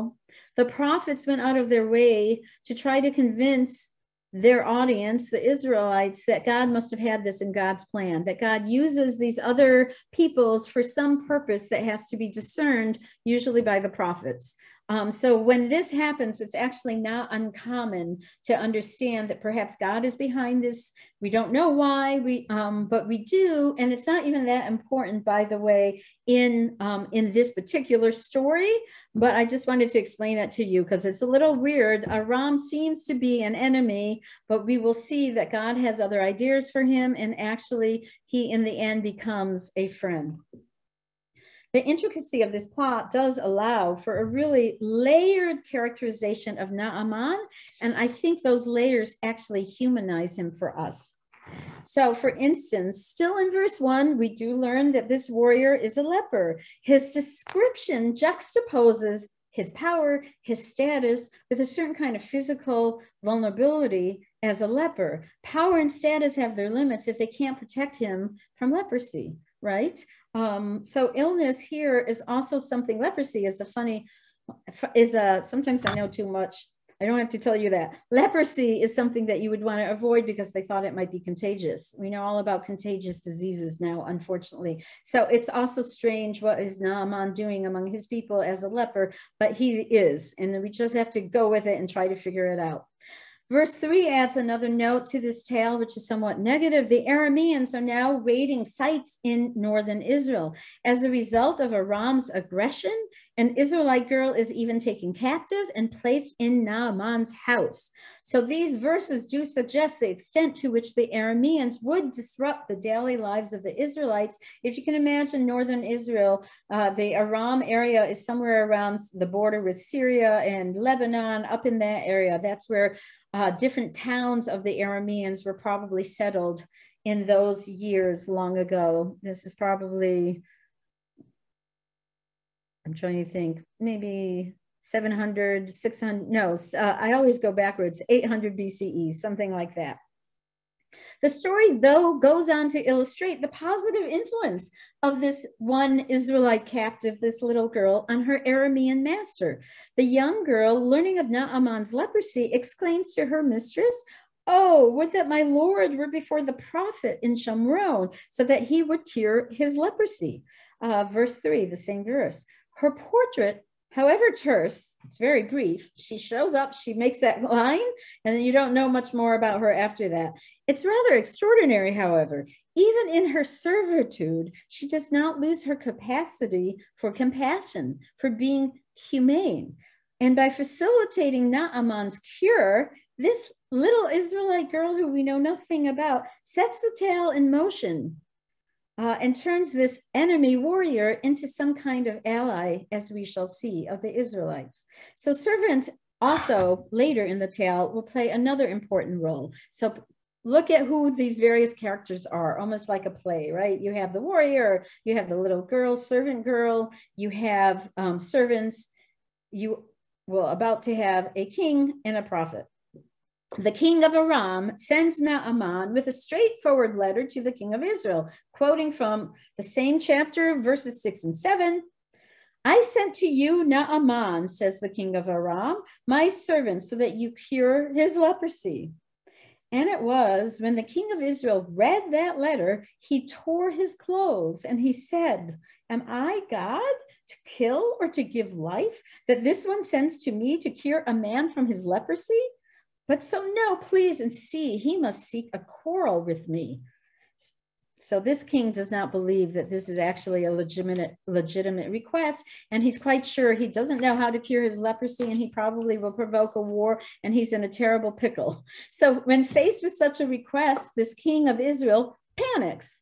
the prophets went out of their way to try to convince their audience, the Israelites, that God must have had this in God's plan, that God uses these other peoples for some purpose that has to be discerned, usually by the prophets. Um, so when this happens, it's actually not uncommon to understand that perhaps God is behind this. We don't know why, we um, but we do, and it's not even that important, by the way, in um, in this particular story. But I just wanted to explain it to you because it's a little weird. Aram seems to be an enemy, but we will see that God has other ideas for him, and actually, he in the end becomes a friend the intricacy of this plot does allow for a really layered characterization of Naaman. And I think those layers actually humanize him for us. So, for instance, still in verse one, we do learn that this warrior is a leper. His description juxtaposes his power, his status, with a certain kind of physical vulnerability as a leper. Power and status have their limits if they can't protect him from leprosy, right? Um, so illness here is also something, leprosy is a funny, is a, sometimes I know too much. I don't have to tell you that. Leprosy is something that you would want to avoid because they thought it might be contagious. We know all about contagious diseases now, unfortunately. So it's also strange what is Naaman doing among his people as a leper, but he is. And we just have to go with it and try to figure it out. Verse 3 adds another note to this tale, which is somewhat negative. The Arameans are now raiding sites in northern Israel. As a result of Aram's aggression an Israelite girl is even taken captive and placed in Naaman's house. So these verses do suggest the extent to which the Arameans would disrupt the daily lives of the Israelites. If you can imagine northern Israel, uh, the Aram area is somewhere around the border with Syria and Lebanon, up in that area. That's where uh, different towns of the Arameans were probably settled in those years long ago. This is probably I'm trying to think, maybe 700, 600, no, uh, I always go backwards, 800 BCE, something like that. The story, though, goes on to illustrate the positive influence of this one Israelite captive, this little girl, on her Aramean master. The young girl, learning of Naaman's leprosy, exclaims to her mistress, Oh, would that my Lord were before the prophet in Shomron, so that he would cure his leprosy. Uh, verse 3, the same verse. Her portrait, however terse, it's very brief. She shows up, she makes that line, and you don't know much more about her after that. It's rather extraordinary, however. Even in her servitude, she does not lose her capacity for compassion, for being humane. And by facilitating Naaman's cure, this little Israelite girl who we know nothing about sets the tale in motion uh, and turns this enemy warrior into some kind of ally, as we shall see, of the Israelites. So, servant also later in the tale will play another important role. So, look at who these various characters are, almost like a play, right? You have the warrior, you have the little girl, servant girl, you have um, servants, you will about to have a king and a prophet the king of Aram sends Naaman with a straightforward letter to the king of Israel, quoting from the same chapter, verses six and seven. I sent to you Naaman, says the king of Aram, my servant, so that you cure his leprosy. And it was when the king of Israel read that letter, he tore his clothes and he said, Am I God to kill or to give life, that this one sends to me to cure a man from his leprosy? But so no, please and see, he must seek a quarrel with me. So this king does not believe that this is actually a legitimate legitimate request, and he's quite sure he doesn't know how to cure his leprosy, and he probably will provoke a war, and he's in a terrible pickle. So when faced with such a request, this king of Israel panics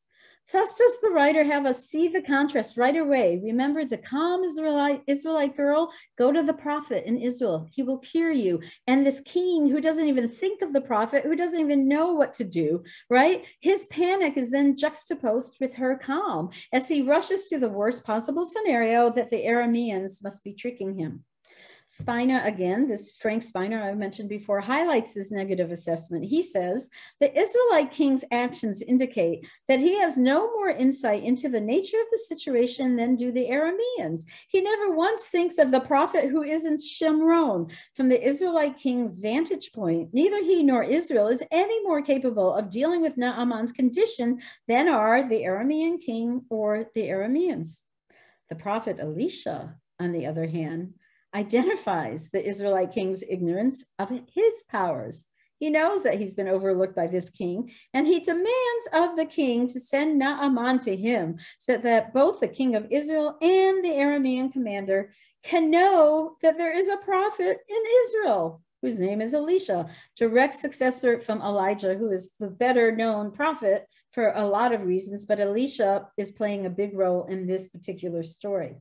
Thus does the writer have us see the contrast right away. Remember the calm Israelite, Israelite girl, go to the prophet in Israel. He will cure you. And this king who doesn't even think of the prophet, who doesn't even know what to do, right? His panic is then juxtaposed with her calm as he rushes to the worst possible scenario that the Arameans must be tricking him. Spina, again, this Frank Spina I mentioned before, highlights this negative assessment. He says the Israelite king's actions indicate that he has no more insight into the nature of the situation than do the Arameans. He never once thinks of the prophet who is in Shomron From the Israelite king's vantage point, neither he nor Israel is any more capable of dealing with Naaman's condition than are the Aramean king or the Arameans. The prophet Elisha, on the other hand, identifies the Israelite king's ignorance of his powers. He knows that he's been overlooked by this king, and he demands of the king to send Naaman to him so that both the king of Israel and the Aramean commander can know that there is a prophet in Israel whose name is Elisha, direct successor from Elijah, who is the better known prophet for a lot of reasons, but Elisha is playing a big role in this particular story.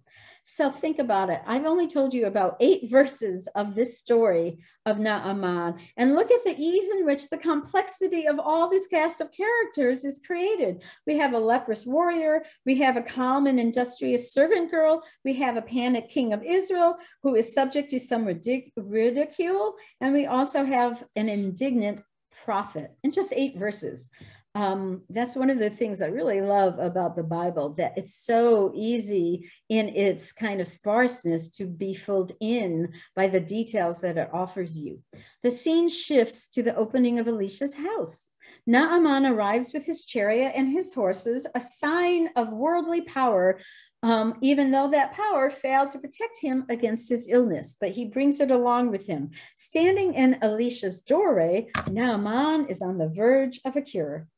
So think about it. I've only told you about eight verses of this story of Naaman. And look at the ease in which the complexity of all this cast of characters is created. We have a leprous warrior, we have a calm and industrious servant girl, we have a panicked king of Israel who is subject to some ridic- ridicule, and we also have an indignant prophet in just eight verses um, that's one of the things I really love about the Bible, that it's so easy in its kind of sparseness to be filled in by the details that it offers you. The scene shifts to the opening of Elisha's house. Naaman arrives with his chariot and his horses, a sign of worldly power, um, even though that power failed to protect him against his illness, but he brings it along with him. Standing in Elisha's doorway, Naaman is on the verge of a cure.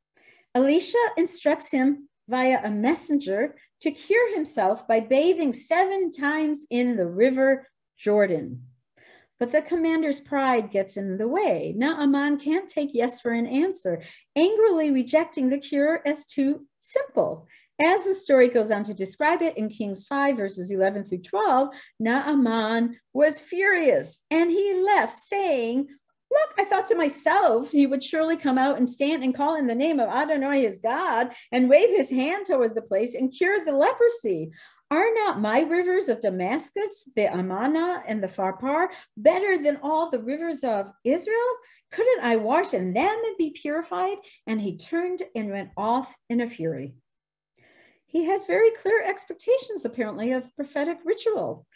Elisha instructs him via a messenger to cure himself by bathing seven times in the river Jordan. But the commander's pride gets in the way. Naaman can't take yes for an answer, angrily rejecting the cure as too simple. As the story goes on to describe it in Kings 5, verses 11 through 12, Naaman was furious and he left, saying, Look, I thought to myself, he would surely come out and stand and call in the name of Adonai his God and wave his hand toward the place and cure the leprosy. Are not my rivers of Damascus, the Amana and the Pharpar, better than all the rivers of Israel? Couldn't I wash in them and be purified? And he turned and went off in a fury. He has very clear expectations, apparently, of prophetic ritual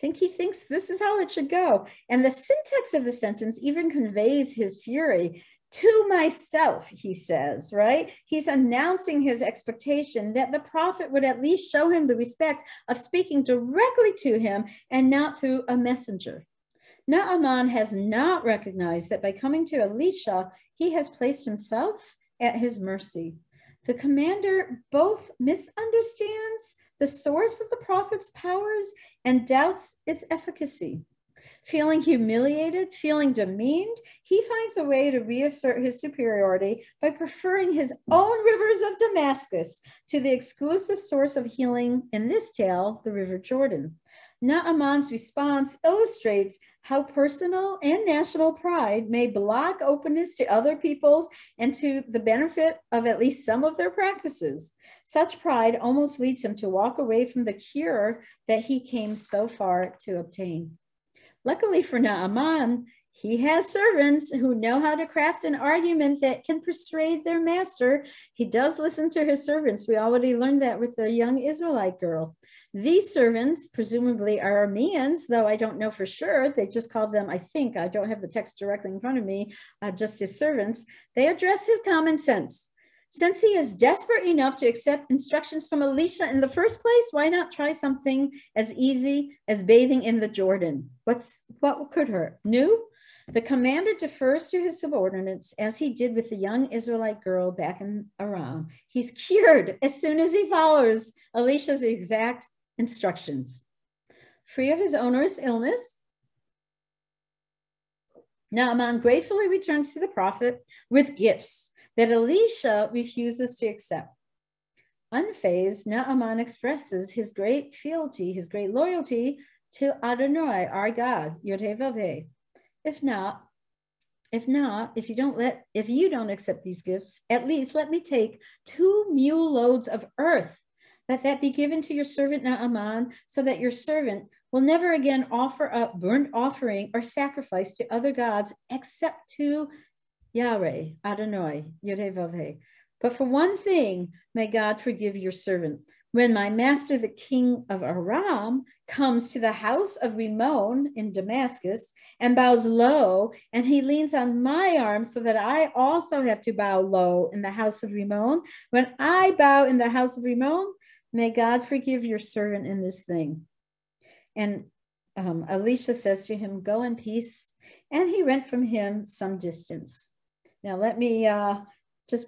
think he thinks this is how it should go. And the syntax of the sentence even conveys his fury to myself, he says, right? He's announcing his expectation that the prophet would at least show him the respect of speaking directly to him and not through a messenger. Naaman has not recognized that by coming to Elisha, he has placed himself at his mercy. The commander both misunderstands the source of the prophet's powers and doubts its efficacy. Feeling humiliated, feeling demeaned, he finds a way to reassert his superiority by preferring his own rivers of Damascus to the exclusive source of healing in this tale, the River Jordan. Naaman's response illustrates how personal and national pride may block openness to other people's and to the benefit of at least some of their practices. Such pride almost leads him to walk away from the cure that he came so far to obtain. Luckily for Naaman, he has servants who know how to craft an argument that can persuade their master. He does listen to his servants. We already learned that with the young Israelite girl. These servants, presumably are Arameans, though I don't know for sure. They just called them, I think, I don't have the text directly in front of me, uh, just his servants. They address his common sense. Since he is desperate enough to accept instructions from Elisha in the first place, why not try something as easy as bathing in the Jordan? What's what could hurt? New? The commander defers to his subordinates as he did with the young Israelite girl back in Aram. He's cured as soon as he follows Elisha's exact instructions. Free of his onerous illness, now Naaman gratefully returns to the prophet with gifts that Elisha refuses to accept. Unfazed, Naaman expresses his great fealty, his great loyalty to Adonai, our God, Yod If not, if not, if you don't let, if you don't accept these gifts, at least let me take two mule loads of earth, that that be given to your servant Naaman, so that your servant will never again offer up burnt offering or sacrifice to other gods except to Yahweh, Adonai, Yodevavhe. But for one thing, may God forgive your servant. When my master, the king of Aram, comes to the house of Rimmon in Damascus and bows low, and he leans on my arm so that I also have to bow low in the house of Rimmon. When I bow in the house of Rimmon, may God forgive your servant in this thing. And um, Elisha says to him, Go in peace. And he went from him some distance. Now, let me uh, just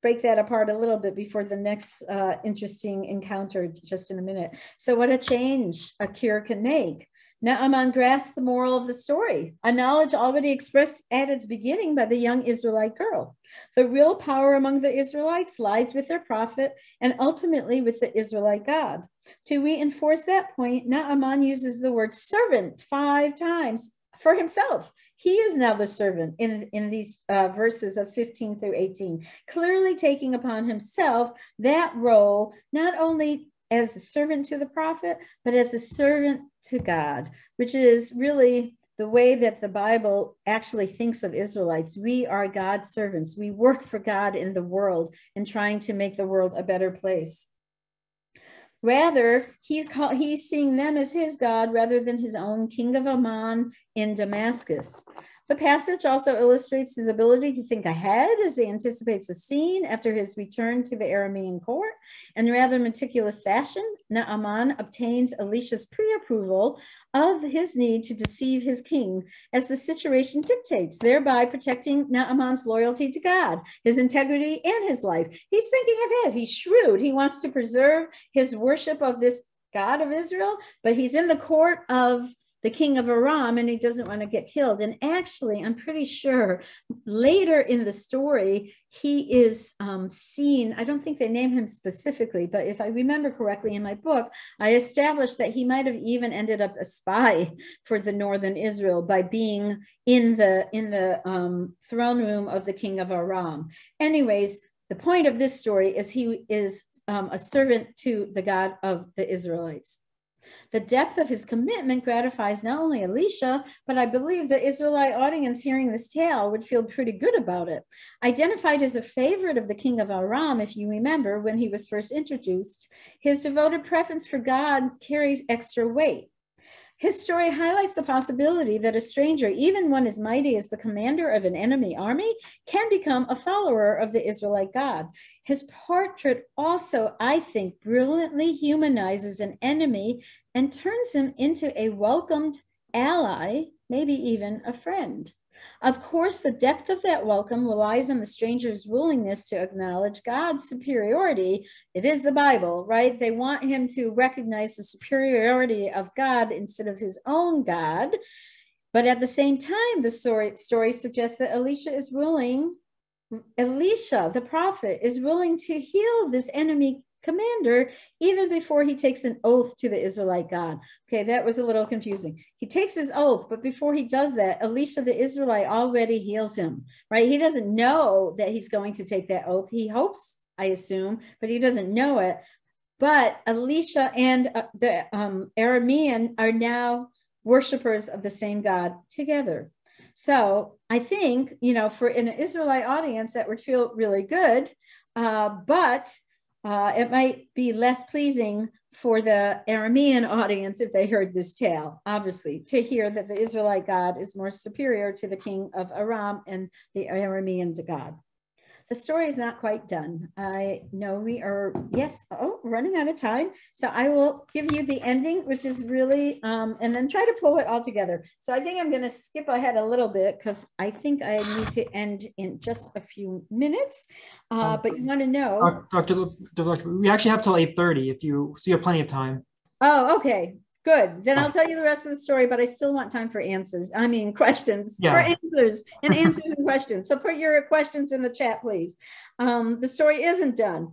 break that apart a little bit before the next uh, interesting encounter, just in a minute. So, what a change a cure can make. Naaman grasped the moral of the story, a knowledge already expressed at its beginning by the young Israelite girl. The real power among the Israelites lies with their prophet and ultimately with the Israelite God. To reinforce that point, Naaman uses the word servant five times for himself. He is now the servant in, in these uh, verses of 15 through 18, clearly taking upon himself that role, not only as a servant to the prophet, but as a servant to God, which is really the way that the Bible actually thinks of Israelites. We are God's servants. We work for God in the world and trying to make the world a better place. Rather, he's he's seeing them as his God rather than his own king of Ammon in Damascus. The passage also illustrates his ability to think ahead as he anticipates a scene after his return to the Aramean court. In rather meticulous fashion, Naaman obtains Elisha's pre approval of his need to deceive his king as the situation dictates, thereby protecting Naaman's loyalty to God, his integrity, and his life. He's thinking ahead, he's shrewd, he wants to preserve his worship of this God of Israel, but he's in the court of the king of Aram and he doesn't want to get killed. And actually, I'm pretty sure later in the story, he is um, seen. I don't think they name him specifically, but if I remember correctly in my book, I established that he might have even ended up a spy for the northern Israel by being in the in the um, throne room of the king of Aram. Anyways, the point of this story is he is um, a servant to the God of the Israelites. The depth of his commitment gratifies not only Elisha, but I believe the Israelite audience hearing this tale would feel pretty good about it. Identified as a favorite of the king of Aram, if you remember when he was first introduced, his devoted preference for God carries extra weight. His story highlights the possibility that a stranger, even one as mighty as the commander of an enemy army, can become a follower of the Israelite God. His portrait also, I think, brilliantly humanizes an enemy and turns him into a welcomed ally, maybe even a friend. Of course, the depth of that welcome relies on the stranger's willingness to acknowledge God's superiority. It is the Bible, right? They want him to recognize the superiority of God instead of his own God. But at the same time, the story, story suggests that Elisha is willing, Elisha, the prophet, is willing to heal this enemy commander even before he takes an oath to the Israelite God. Okay, that was a little confusing. He takes his oath, but before he does that, Elisha the Israelite already heals him, right? He doesn't know that he's going to take that oath. He hopes, I assume, but he doesn't know it. But Elisha and uh, the um, Aramean are now worshipers of the same God together. So I think, you know, for an Israelite audience, that would feel really good. Uh, but uh, it might be less pleasing for the Aramean audience if they heard this tale, obviously, to hear that the Israelite God is more superior to the king of Aram and the Aramean God. The story is not quite done. I know we are, yes, oh, running out of time. So I will give you the ending, which is really, um, and then try to pull it all together. So I think I'm going to skip ahead a little bit because I think I need to end in just a few minutes. Uh, but you want to know. Dr. Dr. We actually have till 8.30 if you, so you have plenty of time. Oh, okay. Good. Then I'll tell you the rest of the story, but I still want time for answers. I mean, questions yeah. for answers and answers and questions. So put your questions in the chat, please. Um, the story isn't done.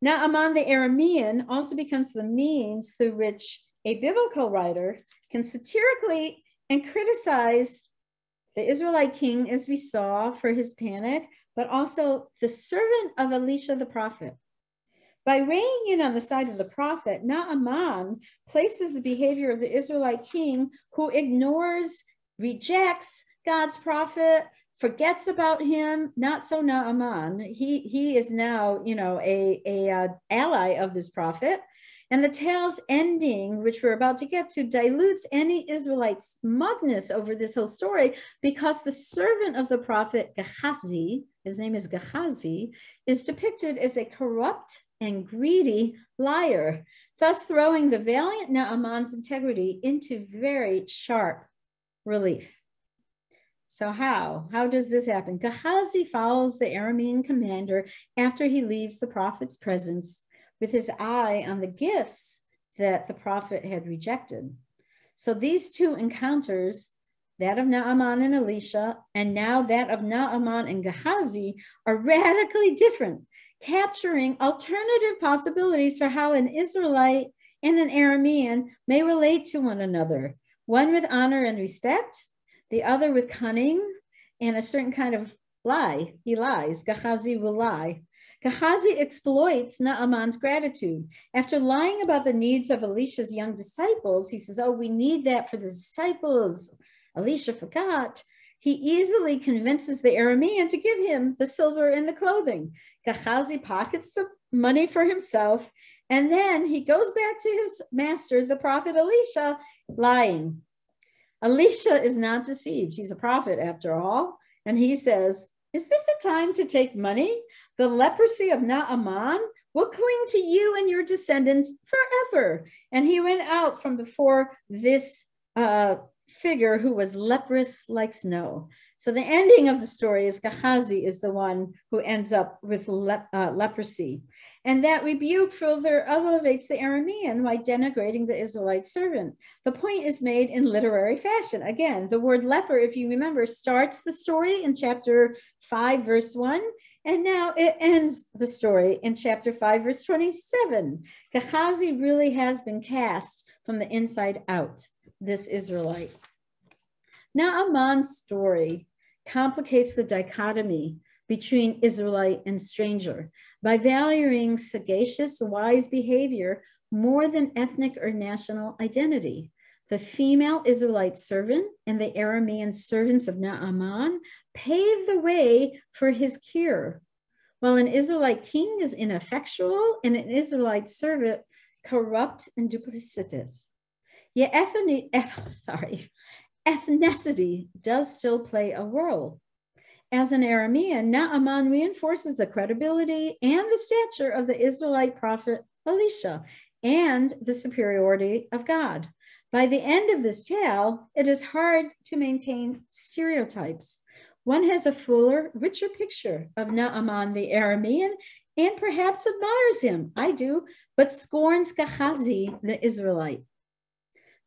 Naaman the Aramean also becomes the means through which a biblical writer can satirically and criticize the Israelite king, as we saw for his panic, but also the servant of Elisha the prophet. By weighing in on the side of the prophet, Naaman places the behavior of the Israelite king who ignores, rejects God's prophet, forgets about him. Not so Naaman. He he is now, you know, a a uh, ally of this prophet. And the tale's ending, which we're about to get to, dilutes any Israelite smugness over this whole story because the servant of the prophet Gehazi, his name is Gehazi, is depicted as a corrupt and greedy liar, thus throwing the valiant Naaman's integrity into very sharp relief. So how? How does this happen? Gehazi follows the Aramean commander after he leaves the prophet's presence with his eye on the gifts that the prophet had rejected. So these two encounters, that of Naaman and Elisha, and now that of Naaman and Gehazi, are radically different capturing alternative possibilities for how an Israelite and an Aramean may relate to one another, one with honor and respect, the other with cunning and a certain kind of lie. He lies. Gehazi will lie. Gehazi exploits Naaman's gratitude. After lying about the needs of Elisha's young disciples, he says, Oh, we need that for the disciples. Elisha forgot. He easily convinces the Aramean to give him the silver and the clothing. Gehazi pockets the money for himself, and then he goes back to his master, the prophet Elisha, lying. Elisha is not deceived. He's a prophet after all. And he says, Is this a time to take money? The leprosy of Naaman will cling to you and your descendants forever. And he went out from before this uh, figure who was leprous like snow. So the ending of the story is Gehazi is the one who ends up with le- uh, leprosy. And that rebuke further elevates the Aramean by denigrating the Israelite servant. The point is made in literary fashion. Again, the word leper, if you remember, starts the story in chapter 5, verse 1. And now it ends the story in chapter 5, verse 27. Gehazi really has been cast from the inside out, this Israelite. Now, Naaman's story complicates the dichotomy between Israelite and stranger by valuing sagacious, wise behavior more than ethnic or national identity. The female Israelite servant and the Aramean servants of Naaman paved the way for his cure, while an Israelite king is ineffectual and an Israelite servant corrupt and duplicitous. Yet ethnic, eh, sorry, ethnicity does still play a role. As an Aramean, Naaman reinforces the credibility and the stature of the Israelite prophet Elisha and the superiority of God. By the end of this tale, it is hard to maintain stereotypes. One has a fuller, richer picture of Naaman the Aramean and perhaps admires him. I do, but scorns Gehazi the Israelite.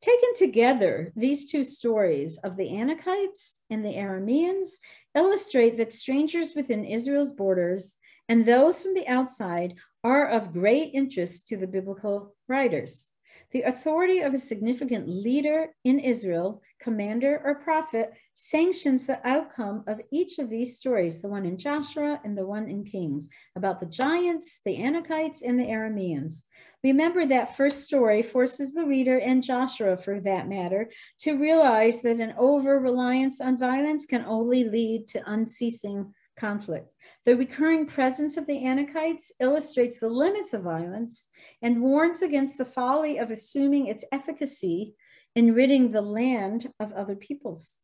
Taken together, these two stories of the Anakites and the Arameans illustrate that strangers within Israel's borders and those from the outside are of great interest to the biblical writers. The authority of a significant leader in Israel, commander or prophet, sanctions the outcome of each of these stories, the one in Joshua and the one in Kings, about the giants, the Anakites, and the Arameans. Remember that first story forces the reader and Joshua, for that matter, to realize that an over reliance on violence can only lead to unceasing conflict. The recurring presence of the Anakites illustrates the limits of violence and warns against the folly of assuming its efficacy in ridding the land of other peoples.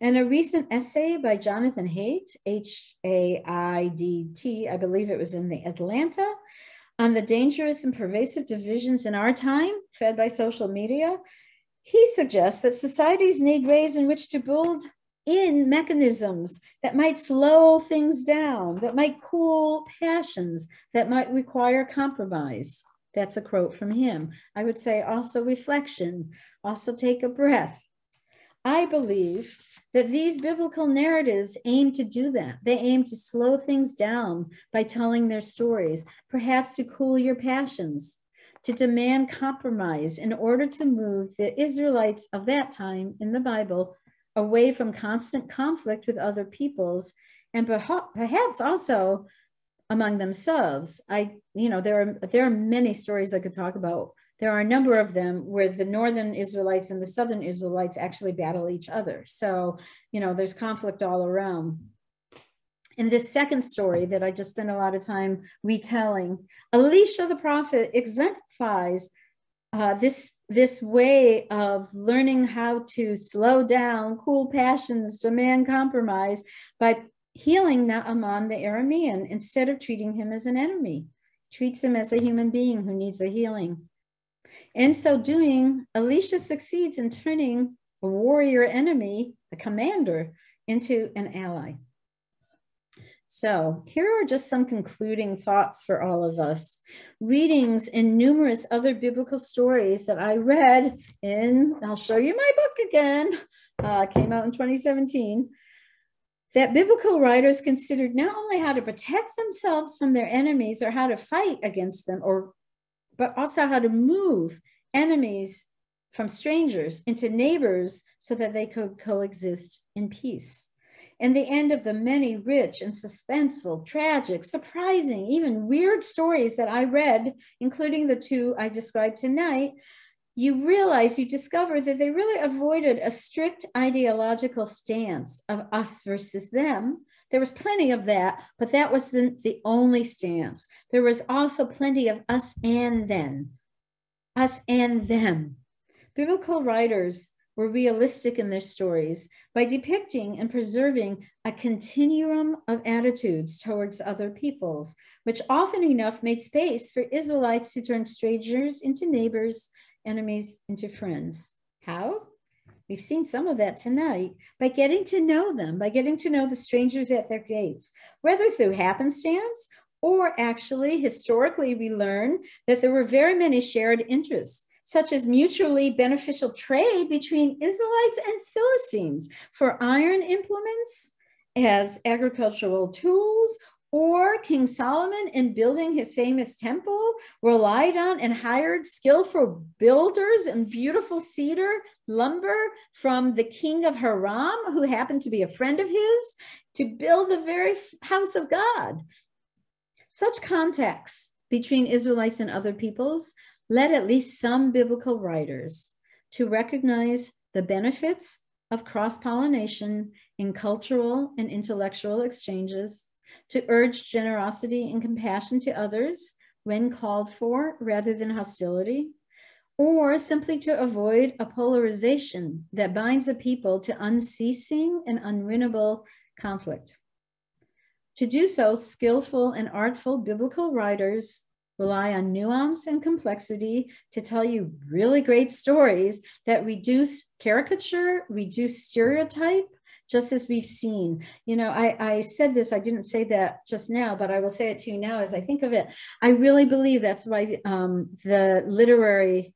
And a recent essay by Jonathan Haidt, H A I D T, I believe it was in the Atlantic, on the dangerous and pervasive divisions in our time, fed by social media. He suggests that societies need ways in which to build in mechanisms that might slow things down, that might cool passions, that might require compromise. That's a quote from him. I would say also reflection, also take a breath. I believe that these biblical narratives aim to do that. They aim to slow things down by telling their stories, perhaps to cool your passions, to demand compromise in order to move the Israelites of that time in the Bible away from constant conflict with other peoples and perhaps also among themselves. I, you know, there are there are many stories I could talk about. There are a number of them where the northern Israelites and the southern Israelites actually battle each other. So, you know, there's conflict all around. In this second story that I just spent a lot of time retelling, Elisha the prophet exemplifies uh, this this way of learning how to slow down, cool passions, demand compromise by healing Naaman the Aramean instead of treating him as an enemy, treats him as a human being who needs a healing. In so doing, Elisha succeeds in turning a warrior enemy, a commander, into an ally. So, here are just some concluding thoughts for all of us. Readings in numerous other biblical stories that I read in, I'll show you my book again, uh, came out in 2017, that biblical writers considered not only how to protect themselves from their enemies or how to fight against them, or but also how to move enemies from strangers into neighbors so that they could coexist in peace and the end of the many rich and suspenseful, tragic, surprising, even weird stories that I read, including the two I described tonight, you realize, you discover that they really avoided a strict ideological stance of us versus them. There was plenty of that, but that was the, the only stance. There was also plenty of us and then, us and them. Biblical writers were realistic in their stories by depicting and preserving a continuum of attitudes towards other peoples, which often enough made space for Israelites to turn strangers into neighbors, enemies into friends. How? We've seen some of that tonight by getting to know them, by getting to know the strangers at their gates, whether through happenstance or actually historically, we learn that there were very many shared interests such as mutually beneficial trade between Israelites and Philistines for iron implements as agricultural tools or King Solomon, in building his famous temple, relied on and hired skillful builders and beautiful cedar lumber from the king of Hiram, who happened to be a friend of his, to build the very house of God. Such contacts between Israelites and other peoples led at least some biblical writers to recognize the benefits of cross pollination in cultural and intellectual exchanges, to urge generosity and compassion to others when called for rather than hostility, or simply to avoid a polarization that binds a people to unceasing and unwinnable conflict. To do so, skillful and artful biblical writers rely on nuance and complexity to tell you really great stories that reduce caricature, reduce stereotype, just as we've seen. You know, I, I said this, I didn't say that just now, but I will say it to you now as I think of it. I really believe that's why um, the literary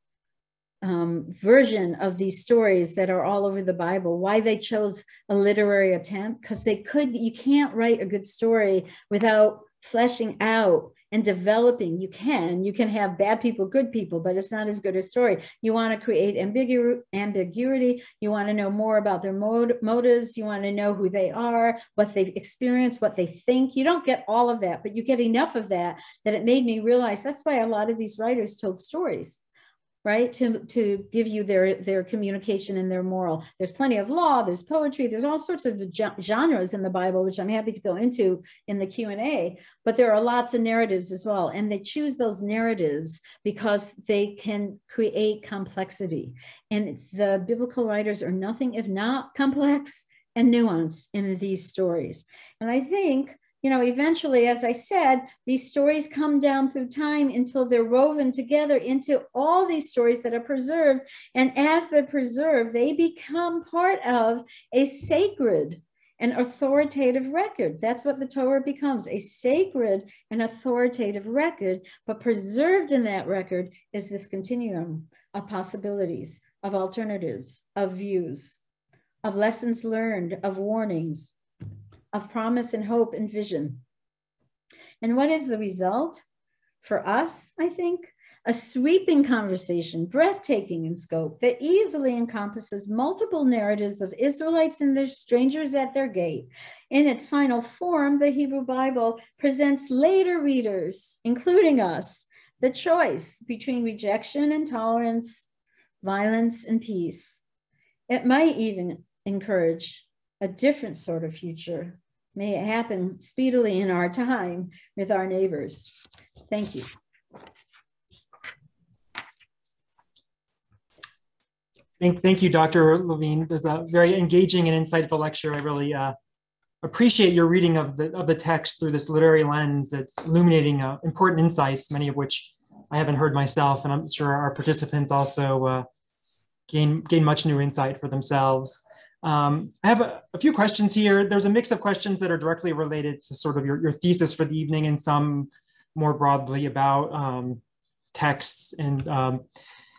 um, version of these stories that are all over the Bible, why they chose a literary attempt, because they could, you can't write a good story without fleshing out and developing. You can you can have bad people good people but it's not as good a story. You want to create ambigu- ambiguity. You want to know more about their motives. You want to know who they are what they've experienced what they think. You don't get all of that but you get enough of that that it made me realize that's why a lot of these writers told stories right? To to give you their their communication and their moral. There's plenty of law there's poetry there's all sorts of genres in the bible which i'm happy to go into in the q&a but there are lots of narratives as well. And they choose those narratives because they can create complexity. And the biblical writers are nothing if not complex and nuanced in these stories. And I think, you know, eventually, as I said, these stories come down through time until they're woven together into all these stories that are preserved. And as they're preserved, they become part of a sacred an authoritative record. That's what the Torah becomes a sacred and authoritative record. But preserved in that record is this continuum of possibilities, of alternatives, of views, of lessons learned, of warnings, of promise and hope and vision. And what is the result? For us, I think, a sweeping conversation, breathtaking in scope, that easily encompasses multiple narratives of Israelites and their strangers at their gate. In its final form, the Hebrew Bible presents later readers, including us, the choice between rejection and tolerance, violence and peace. It might even encourage a different sort of future. May it happen speedily in our time with our neighbors. Thank you. Thank, thank you, Dr. Leveen. There's a very engaging and insightful lecture. I really uh, appreciate your reading of the, of the text through this literary lens. It's illuminating uh, important insights, many of which I haven't heard myself, and I'm sure our participants also uh, gain, gain much new insight for themselves. Um, I have a, a, few questions here. There's a mix of questions that are directly related to sort of your, your thesis for the evening and some more broadly about um, texts. And um,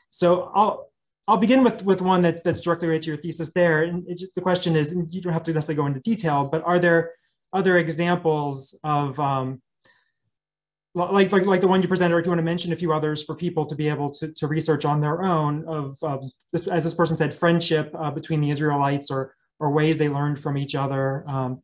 so I'll, I'll begin with, with one that, that's directly related to your thesis there. And the question is, you don't have to necessarily go into detail, but are there other examples of um, like, like, like the one you presented, or if you want to mention a few others for people to be able to, to research on their own of, um, this, as this person said, friendship uh, between the Israelites or, or ways they learned from each other. Um,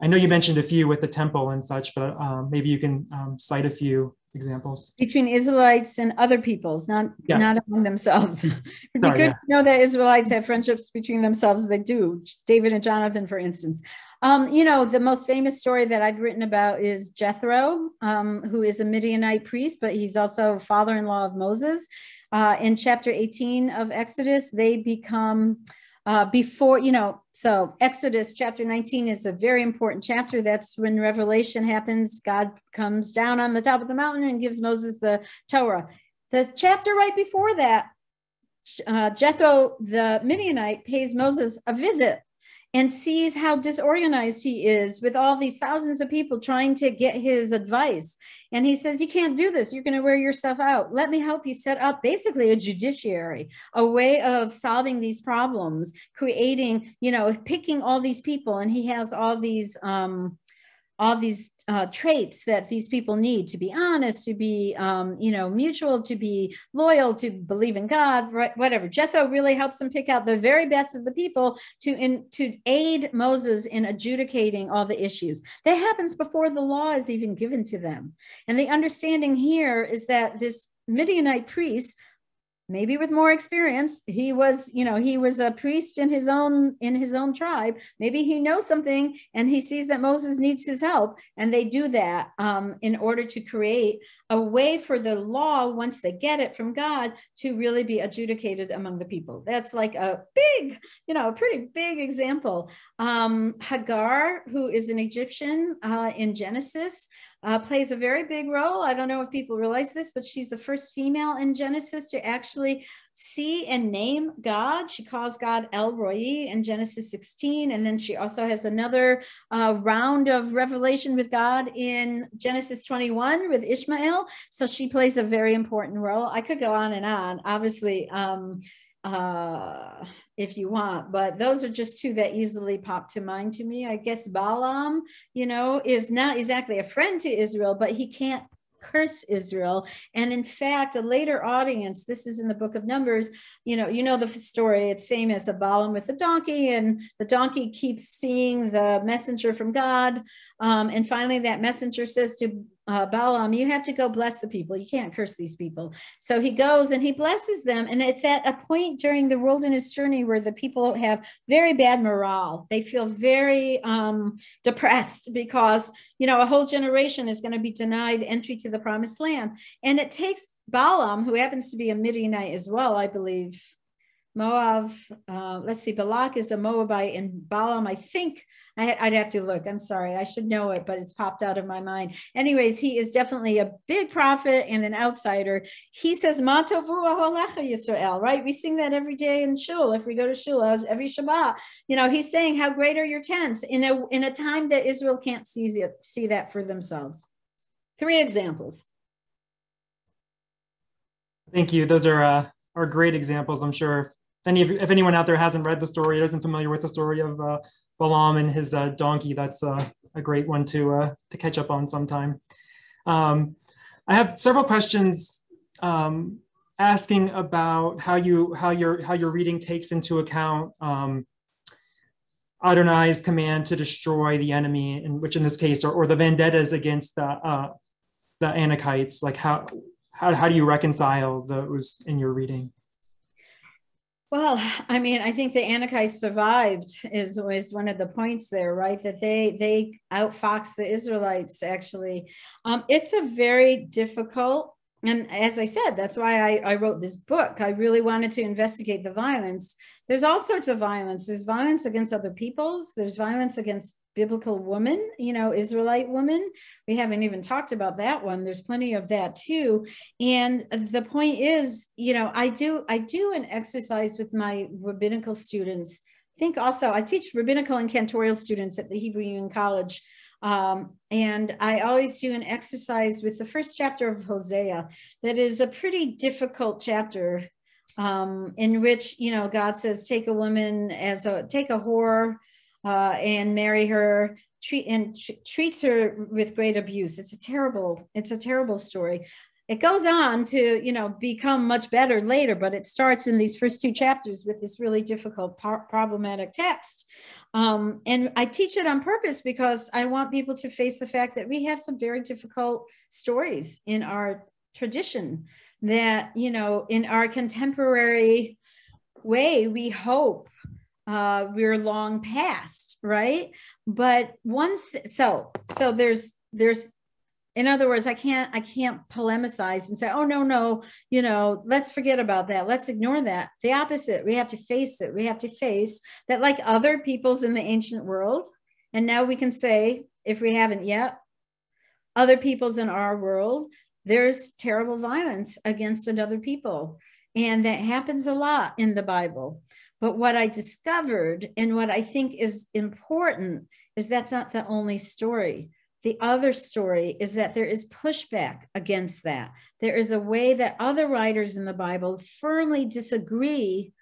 I know you mentioned a few with the temple and such, but um, maybe you can um, cite a few examples between Israelites and other peoples, not yeah. not among themselves. It'd be Sorry, good yeah. to know that Israelites have friendships between themselves. They do. David and Jonathan, for instance. Um, you know, the most famous story that I've written about is Jethro, um, who is a Midianite priest, but he's also father-in-law of Moses. Uh, in chapter 18 of Exodus, they become uh, before, you know, so Exodus chapter 19 is a very important chapter. That's when Revelation happens. God comes down on the top of the mountain and gives Moses the Torah. The chapter right before that, uh, Jethro the Midianite pays Moses a visit and sees how disorganized he is with all these thousands of people trying to get his advice. And he says, You can't do this. You're going to wear yourself out. Let me help you set up basically a judiciary, a way of solving these problems, creating, you know, picking all these people. And he has all these, um, all these uh, traits that these people need to be honest, to be, um, you know, mutual, to be loyal, to believe in God, right, whatever. Jethro really helps them pick out the very best of the people to in, to aid Moses in adjudicating all the issues. That happens before the law is even given to them. And the understanding here is that this Midianite priest maybe with more experience he was you know he was a priest in his own in his own tribe. Maybe he knows something and he sees that moses needs his help and they do that um, in order to create a way for the law once they get it from god to really be adjudicated among the people. That's like a big you know a pretty big example. Um, hagar who is an egyptian uh, in genesis uh, plays a very big role. I don't know if people realize this, but she's the first female in Genesis to actually see and name God. She calls God El Roi in Genesis 16. And then she also has another uh, round of revelation with God in Genesis 21 with Ishmael. So she plays a very important role. I could go on and on. Obviously, um, uh, if you want, but those are just two that easily pop to mind to me. I guess Balaam, you know, is not exactly a friend to Israel, but he can't curse Israel. And in fact, a later audience, this is in the book of Numbers, you know, you know the story, it's famous of Balaam with the donkey, and the donkey keeps seeing the messenger from God. Um, and finally, that messenger says to uh, Balaam, you have to go bless the people. You can't curse these people. So he goes and he blesses them. And it's at a point during the wilderness journey where the people have very bad morale. They feel very um, depressed because, you know, a whole generation is going to be denied entry to the promised land. And it takes Balaam, who happens to be a Midianite as well, I believe, Moab, uh, let's see, Balak is a Moabite, and Balaam, I think, I, would have to look. I'm sorry, I should know it, but it's popped out of my mind. Anyways, he is definitely a big prophet and an outsider. He says, Matovu Yisrael, right? We sing that every day in Shul. If we go to Shul, every Shabbat, you know, he's saying, How great are your tents in a in a time that Israel can't see, see that for themselves. Three examples. Thank you. Those are uh, are great examples. I'm sure if any if anyone out there hasn't read the story, isn't familiar with the story of uh, Balaam and his uh, donkey, that's uh, a great one to uh, to catch up on sometime. Um, I have several questions um, asking about how you how your how your reading takes into account um, Adonai's command to destroy the enemy, which in this case, or, or the vendettas against the uh, the Anakites. Like how how how do you reconcile those in your reading? Well, I mean, I think the Anakites survived is was one of the points there, right? That they they outfoxed the Israelites. Actually, um, it's a very difficult, and as I said, that's why I, I wrote this book. I really wanted to investigate the violence. There's all sorts of violence. There's violence against other peoples. There's violence against biblical woman, you know, Israelite woman. We haven't even talked about that one. There's plenty of that too. And the point is, you know, I do I do an exercise with my rabbinical students. I think also I teach rabbinical and cantorial students at the Hebrew Union College. Um, and I always do an exercise with the first chapter of Hosea that is a pretty difficult chapter um, in which, you know, God says, take a woman as a, take a whore uh, and marry her treat and tr- treats her with great abuse. It's a terrible it's a terrible story. It goes on to you know become much better later but it starts in these first two chapters with this really difficult par- problematic text. Um, and i teach it on purpose because i want people to face the fact that we have some very difficult stories in our tradition that you know in our contemporary way we hope uh, we're long past, right? But one, th- so so there's there's in other words i can't i can't polemicize and say oh no no you know let's forget about that. Let's ignore that. The opposite. We have to face it. We have to face that like other peoples in the ancient world and now we can say if we haven't yet other peoples in our world there's terrible violence against another people. And that happens a lot in the bible but what I discovered and what I think is important is that's not the only story. The other story is that there is pushback against that. There is a way that other writers in the Bible firmly disagree.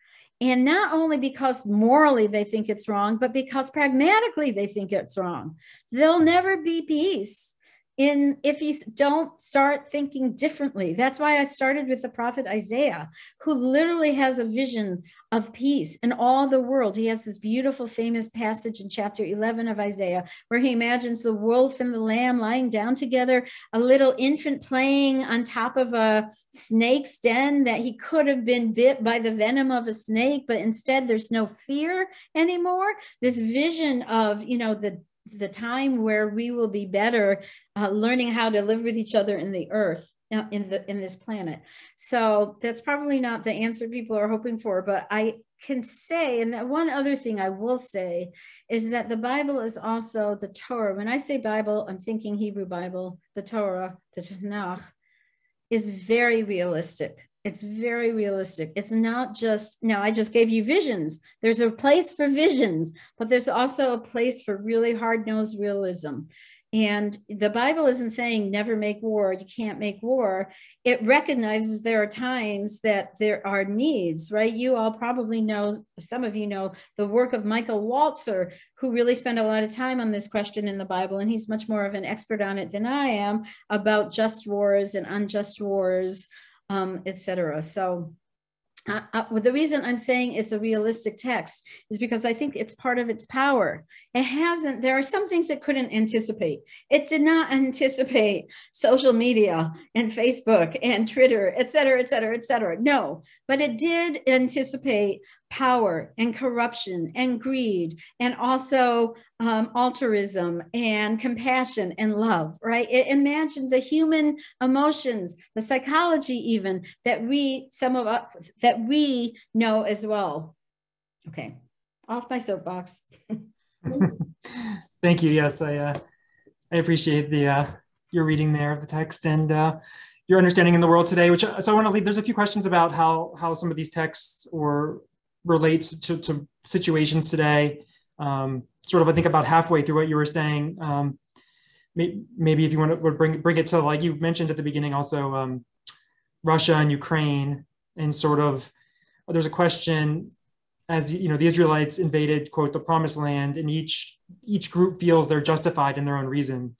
And not only because morally they think it's wrong, but because pragmatically they think it's wrong. There'll never be peace in if you don't start thinking differently. That's why i started with the prophet isaiah who literally has a vision of peace in all the world. He has this beautiful famous passage in chapter 11 of isaiah where he imagines the wolf and the lamb lying down together a little infant playing on top of a snake's den that he could have been bit by the venom of a snake but instead there's no fear anymore. This vision of you know the the time where we will be better uh, learning how to live with each other in the earth uh, in the in this planet. So that's probably not the answer people are hoping for but i can say and that one other thing i will say is that the bible is also the torah. When i say bible i'm thinking hebrew bible the torah the tanakh is very realistic it's very realistic. It's not just, now I just gave you visions. There's a place for visions, but there's also a place for really hard nosed realism. And the Bible isn't saying never make war, you can't make war. It recognizes there are times that there are needs, right? You all probably know, some of you know, the work of Michael Walzer, who really spent a lot of time on this question in the Bible. And he's much more of an expert on it than I am about just wars and unjust wars um, etc. So uh, uh, the reason I'm saying it's a realistic text is because I think it's part of its power. It hasn't, there are some things it couldn't anticipate. It did not anticipate social media and Facebook and Twitter, et cetera, et cetera, et cetera. No, but it did anticipate power and corruption and greed and also um, altruism and compassion and love right? It, imagine the human emotions the psychology even that we some of us that we know as well. Okay off my soapbox. Thank you. Yes i uh, i appreciate the uh, your reading there of the text and uh, your understanding in the world today, which so I want to leave. There's a few questions about how how some of these texts or relates to, to situations today. Um, sort of, I think about halfway through what you were saying. Um, maybe if you want to bring bring it to like you mentioned at the beginning, also um, Russia and Ukraine, and sort of there's a question as you know the Israelites invaded quote the promised land, and each each group feels they're justified in their own reason.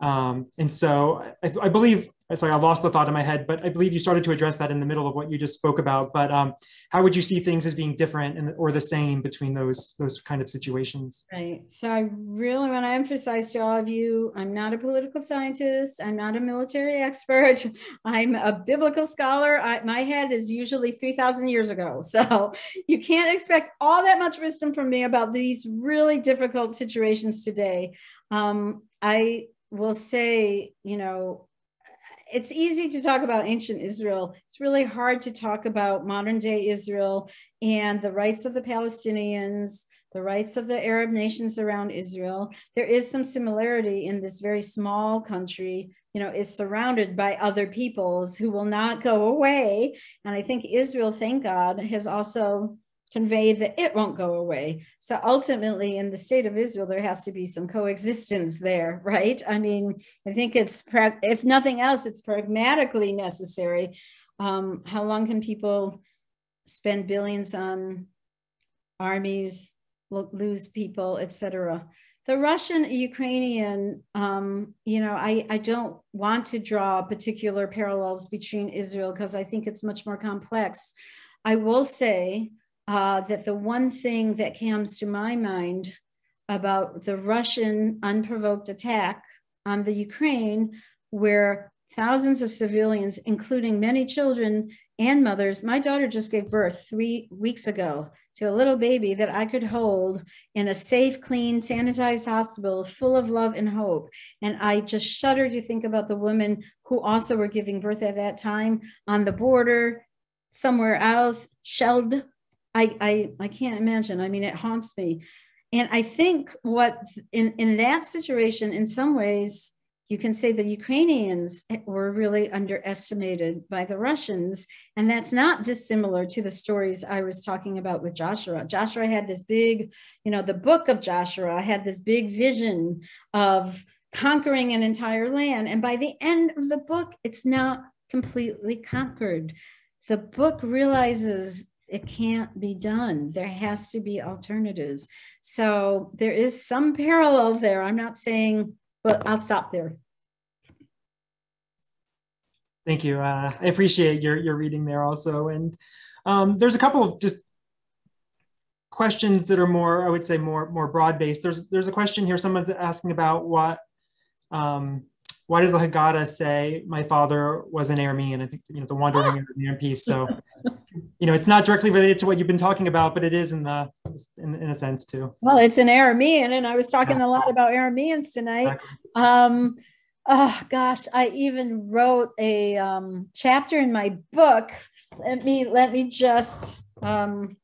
Um, and so I, I, believe sorry, I lost the thought in my head, but I believe you started to address that in the middle of what you just spoke about. But um, how would you see things as being different and, or the same between those those kind of situations? Right. So I really want to emphasize to all of you, I'm not a political scientist. I'm not a military expert. I'm a biblical scholar. I, my head is usually 3,000 years ago. So you can't expect all that much wisdom from me about these really difficult situations today. Um, I will say, you know, it's easy to talk about ancient Israel. It's really hard to talk about modern day Israel and the rights of the Palestinians, the rights of the Arab nations around Israel. There is some similarity in this very small country, you know, is surrounded by other peoples who will not go away. And I think Israel, thank God, has also convey that it won't go away. So ultimately, in the state of Israel, there has to be some coexistence there, right? I mean, I think it's, if nothing else, it's pragmatically necessary. Um, how long can people spend billions on armies, lose people, etc.? The Russian Ukrainian, um, you know, I, I don't want to draw particular parallels between Israel because I think it's much more complex. I will say uh, that the one thing that comes to my mind about the Russian unprovoked attack on the Ukraine, where thousands of civilians, including many children and mothers, my daughter just gave birth three weeks ago to a little baby that I could hold in a safe, clean, sanitized hospital full of love and hope. And I just shudder to think about the women who also were giving birth at that time on the border, somewhere else, shelled I, I, I can't imagine. I mean, it haunts me. And I think what in, in that situation, in some ways, you can say the Ukrainians eh, were really underestimated by the Russians. And that's not dissimilar to the stories I was talking about with Joshua. Joshua had this big, you know, the book of Joshua had this big vision of conquering an entire land. And by the end of the book, it's not completely conquered. The book realizes it can't be done. There has to be alternatives. So there is some parallel there. I'm not saying, but I'll stop there. Thank you. Uh, I appreciate your, your reading there also. And um, there's a couple of just questions that are more, I would say more, more broad based. There's, there's a question here, someone's asking about what, um, why does the Haggadah say my father was an Aramean? I think you know the wandering Aramean piece. So you know it's not directly related to what you've been talking about, but it is in the in, in a sense too. Well, it's an Aramean, and I was talking a lot about Arameans tonight. Exactly. Um, oh gosh, I even wrote a um, chapter in my book. Let me let me just um,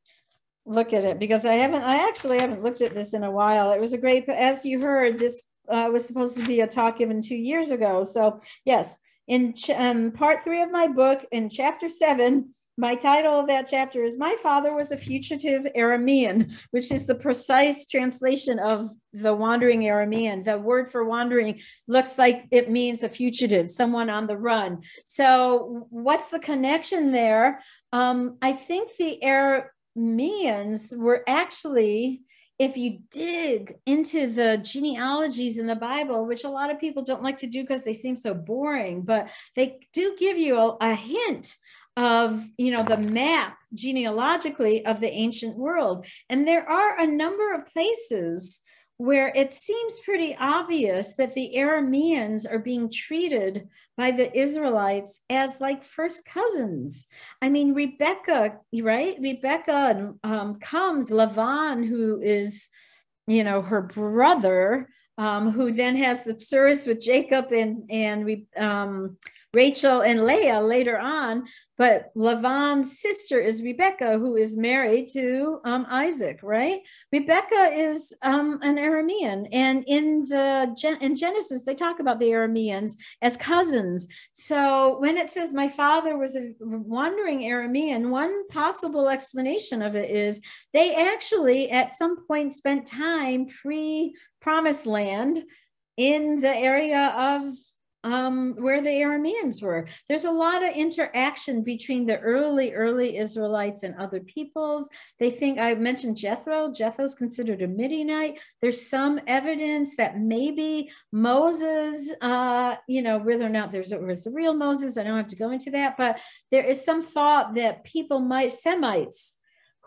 look at it because I haven't. I actually haven't looked at this in a while. It was a great, as you heard, this uh, was supposed to be a talk given two years ago. So yes, in um, part three of my book, in chapter seven, my title of that chapter is My Father Was a Fugitive Aramean, which is the precise translation of the wandering Aramean. The word for wandering looks like it means a fugitive, someone on the run. So, what's the connection there? Um, I think the Arameans were actually if you dig into the genealogies in the Bible, which a lot of people don't like to do because they seem so boring, but they do give you a, a, hint of you know the map genealogically of the ancient world. And there are a number of places where it seems pretty obvious that the Arameans are being treated by the Israelites as like first cousins. I mean, Rebecca, right? Rebecca um, comes, Lavan, who is, you know, her brother, um, who then has the service with Jacob and and we um, Rachel and Leah later on, but Lavan's sister is Rebecca, who is married to um, Isaac, right? Rebecca is um, an Aramean, and in the in Genesis they talk about the Arameans as cousins. So when it says my father was a wandering Aramean, one possible explanation of it is they actually at some point spent time pre Promised Land in the area of um, where the Arameans were. There's a lot of interaction between the early, early Israelites and other peoples. They think, I mentioned Jethro. Jethro's considered a Midianite. There's some evidence that maybe Moses, uh, you know, whether or not there's was the real Moses, I don't have to go into that, but there is some thought that people might, Semites,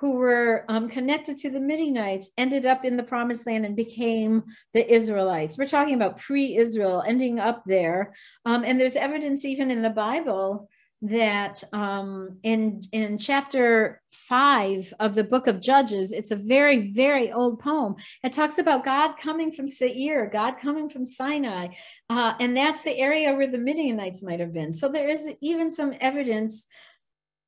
who were um, connected to the Midianites ended up in the promised land and became the Israelites. We're talking about pre Israel ending up there. Um, and there's evidence even in the Bible that um, in, in chapter five of the book of Judges, it's a very, very old poem. It talks about God coming from Seir, God coming from Sinai. Uh, and that's the area where the Midianites might have been. So there is even some evidence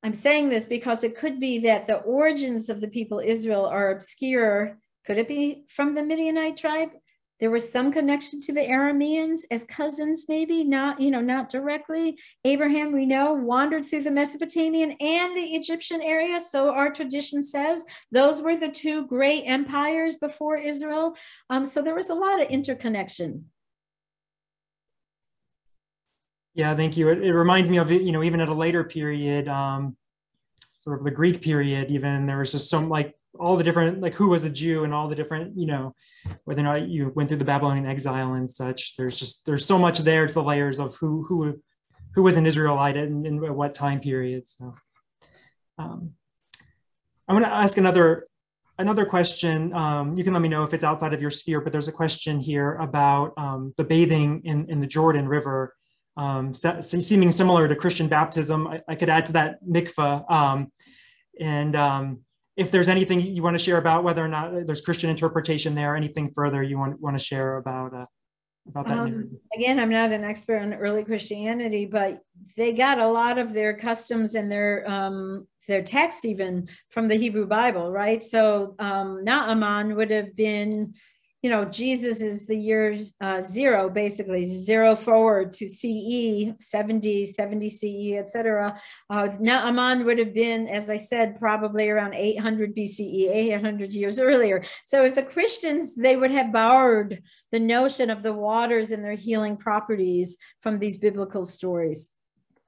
I'm saying this because it could be that the origins of the people Israel are obscure. Could it be from the Midianite tribe? There was some connection to the Arameans as cousins, maybe not, you know, not directly. Abraham, we know, wandered through the Mesopotamian and the Egyptian area. So our tradition says those were the two great empires before Israel. Um, so there was a lot of interconnection. Yeah, thank you. It, it, reminds me of you know, even at a later period, um, sort of the Greek period, even there was just some like all the different, like who was a Jew and all the different, you know, whether or not you went through the Babylonian exile and such. There's just there's so much there to the layers of who who who was an Israelite and in what time period. So um, I'm going to ask another another question. Um, you can let me know if it's outside of your sphere, but there's a question here about um, the bathing in, in the Jordan River um, seeming similar to Christian baptism. I, I could add to that mikvah. Um, and um, if there's anything you want to share about whether or not there's Christian interpretation there, anything further you want, want to share about uh, about that? Um, again, I'm not an expert on early Christianity, but they got a lot of their customs and their um, their texts even from the Hebrew Bible, right? So um, Naaman would have been you know, Jesus is the year uh, zero, basically zero forward to CE, 70, 70 CE, etc. Uh, Naaman would have been, as I said, probably around 800 BCE, 800 years earlier. So if the Christians, they would have borrowed the notion of the waters and their healing properties from these biblical stories.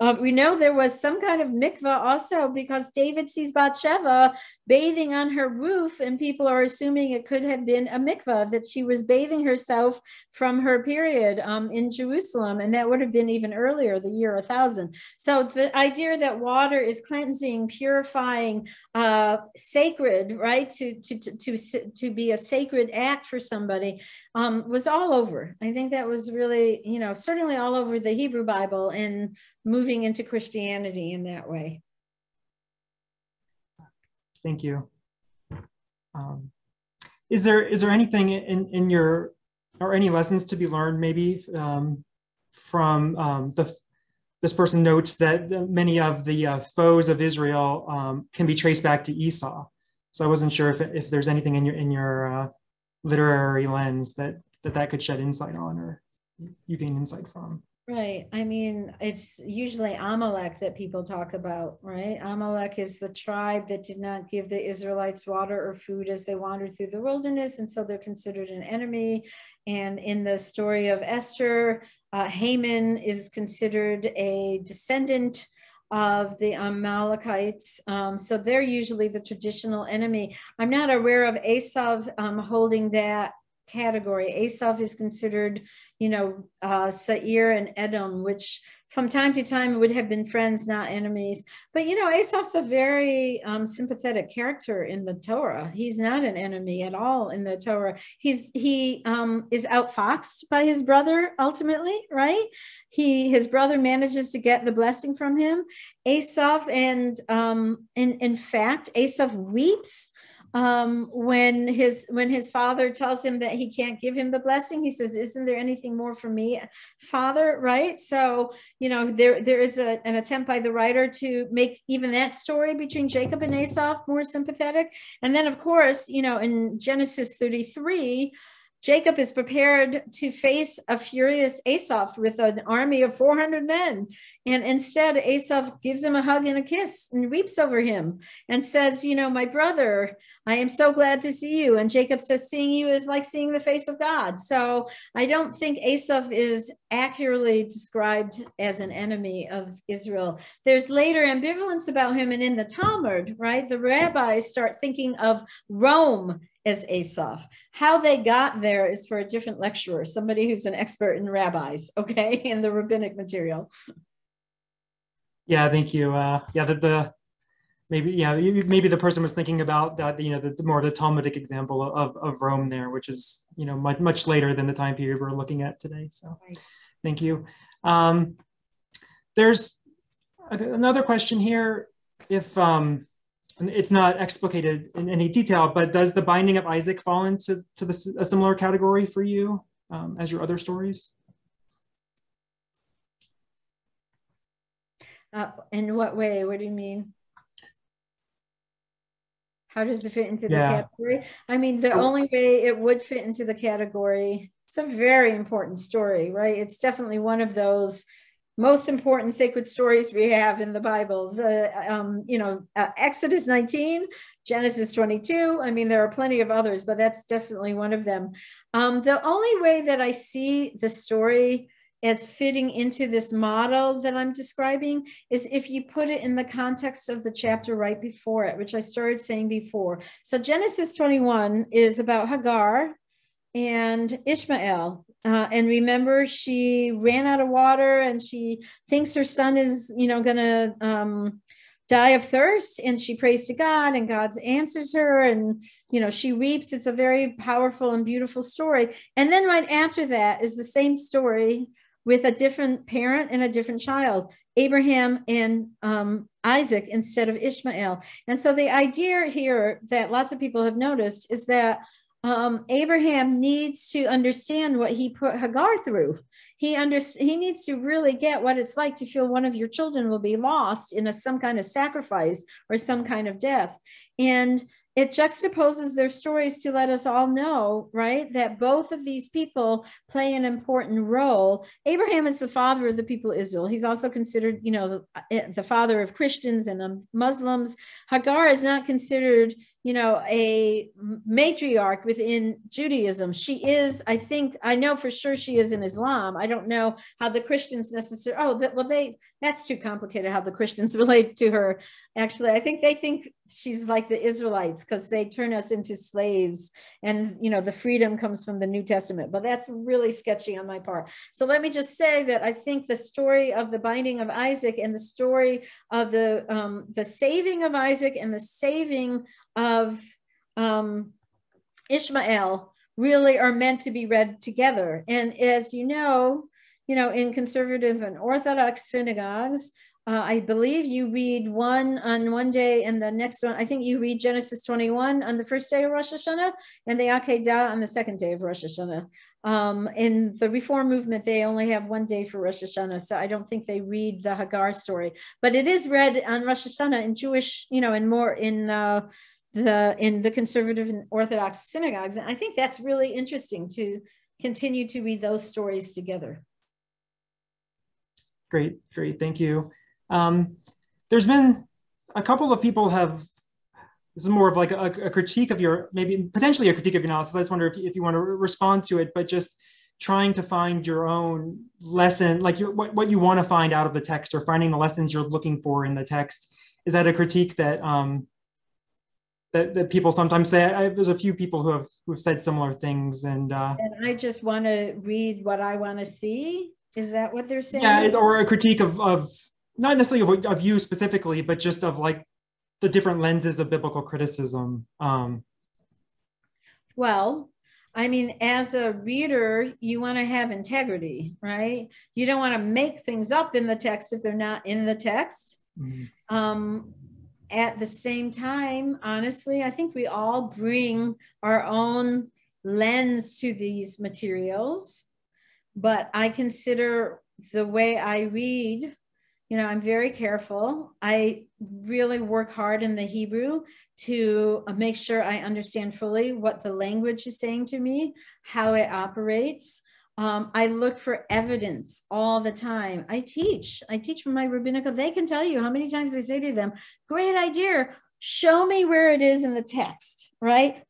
Uh, we know there was some kind of mikvah also because David sees Bathsheba bathing on her roof, and people are assuming it could have been a mikvah that she was bathing herself from her period um, in Jerusalem, and that would have been even earlier, the year 1000. So the idea that water is cleansing, purifying, uh, sacred, right, to, to, to, to, to be a sacred act for somebody um, was all over. I think that was really, you know, certainly all over the Hebrew Bible and moving into Christianity in that way. Thank you. Um, is there is there anything in in your or any lessons to be learned maybe um, from um, the this person notes that many of the uh, foes of Israel um, can be traced back to Esau. So I wasn't sure if, if there's anything in your in your uh, literary lens that, that that could shed insight on or you gain insight from. Right. I mean, it's usually Amalek that people talk about, right? Amalek is the tribe that did not give the Israelites water or food as they wandered through the wilderness. And so they're considered an enemy. And in the story of Esther, uh, Haman is considered a descendant of the Amalekites. Um, so they're usually the traditional enemy. I'm not aware of Esav um, holding that category. Esau is considered, you know, uh, Seir and Edom, which from time to time would have been friends, not enemies. But you know, Esau's a very um, sympathetic character in the Torah. He's not an enemy at all in the Torah. He's he um, is outfoxed by his brother ultimately, right? He his brother manages to get the blessing from him. Esau and um, in in fact, Esau weeps um, when his when his father tells him that he can't give him the blessing he says isn't there anything more for me father? Right? So you know there there is a, an attempt by the writer to make even that story between jacob and esau more sympathetic. And then of course you know in genesis 33 Jacob is prepared to face a furious Esav with an army of 400 men. And instead, Esav gives him a hug and a kiss and weeps over him and says, You know, my brother, I am so glad to see you. And Jacob says, Seeing you is like seeing the face of God. So I don't think Esav is accurately described as an enemy of Israel. There's later ambivalence about him. And in the Talmud, right, the rabbis start thinking of Rome as Esau. How they got there is for a different lecturer, somebody who's an expert in rabbis, okay, in the rabbinic material. Yeah, thank you. Uh, yeah, the, the maybe yeah maybe the person was thinking about that you know the, the, more the Talmudic example of, of Rome there, which is you know much much later than the time period we're looking at today. So, right. thank you. Um, there's another question here. If um, it's not explicated in any detail, but does the binding of Isaac fall into to the, a similar category for you um, as your other stories? Uh, in what way? What do you mean? How does it fit into yeah. the category? I mean, the only way it would fit into the category, it's a very important story, right? It's definitely one of those most important sacred stories we have in the Bible. The um, you know uh, Exodus 19, Genesis 22. I mean, there are plenty of others, but that's definitely one of them. Um, the only way that I see the story as fitting into this model that I'm describing is if you put it in the context of the chapter right before it, which I started saying before. So Genesis 21 is about Hagar and Ishmael. Uh, and remember, she ran out of water and she thinks her son is, you know, to um, die of thirst. And she prays to God and God answers her and, you know, she weeps. It's a very powerful and beautiful story. And then right after that is the same story with a different parent and a different child, Abraham and um, Isaac instead of Ishmael. And so the idea here that lots of people have noticed is that um, Abraham needs to understand what he put Hagar through. He under, he needs to really get what it's like to feel one of your children will be lost in a, some kind of sacrifice or some kind of death. And it juxtaposes their stories to let us all know, right, that both of these people play an important role. Abraham is the father of the people of Israel. He's also considered, you know, the, eh, the father of Christians and Muslims. Hagar is not considered, you know, a matriarch within Judaism. She is, I think, I know for sure she is in Islam. I don't know how the Christians necessarily, oh, that, well, they, that's too complicated how the Christians relate to her. Actually, I think they think she's like the Israelites because they turn us into slaves and you know the freedom comes from the New Testament but that's really sketchy on my part so let me just say that I think the story of the binding of Isaac and the story of the um, the saving of Isaac and the saving of um, Ishmael really are meant to be read together and as you know you know in conservative and orthodox synagogues uh, I believe you read one on one day and the next one, I think you read Genesis 21 on the first day of Rosh Hashanah and the Akedah on the second day of Rosh Hashanah. Um, in the Reform movement, they only have one day for Rosh Hashanah. So I don't think they read the Hagar story, but it is read on Rosh Hashanah in Jewish, you know, and more in uh, the in the conservative and Orthodox synagogues. And I think that's really interesting to continue to read those stories together. Great, great, thank you. Um, there's been a couple of people have this is more of like a, a, critique of your maybe potentially a critique of your analysis. I just wonder if, if you want to respond to it, but just trying to find your own lesson, like your, what, what you want to find out of the text or finding the lessons you're looking for in the text. Is that a critique that um, that, that people sometimes say. I, there's a few people who have who've said similar things, and uh, and I just want to read what I want to see. Is that what they're saying? Yeah, or a critique of of not necessarily of, of you specifically, but just of like the different lenses of biblical criticism. Um, well, I mean, as a reader, you want to have integrity, right? You don't want to make things up in the text if they're not in the text. Mm-hmm. Um, at the same time, honestly, I think we all bring our own lens to these materials, but I consider the way I read, you know, I'm very careful. I really work hard in the Hebrew to make sure I understand fully what the language is saying to me, how it operates. Um, I look for evidence all the time. I teach. I teach from my rabbinical. They can tell you how many times I say to them, "Great idea. Show me where it is in the text." Right?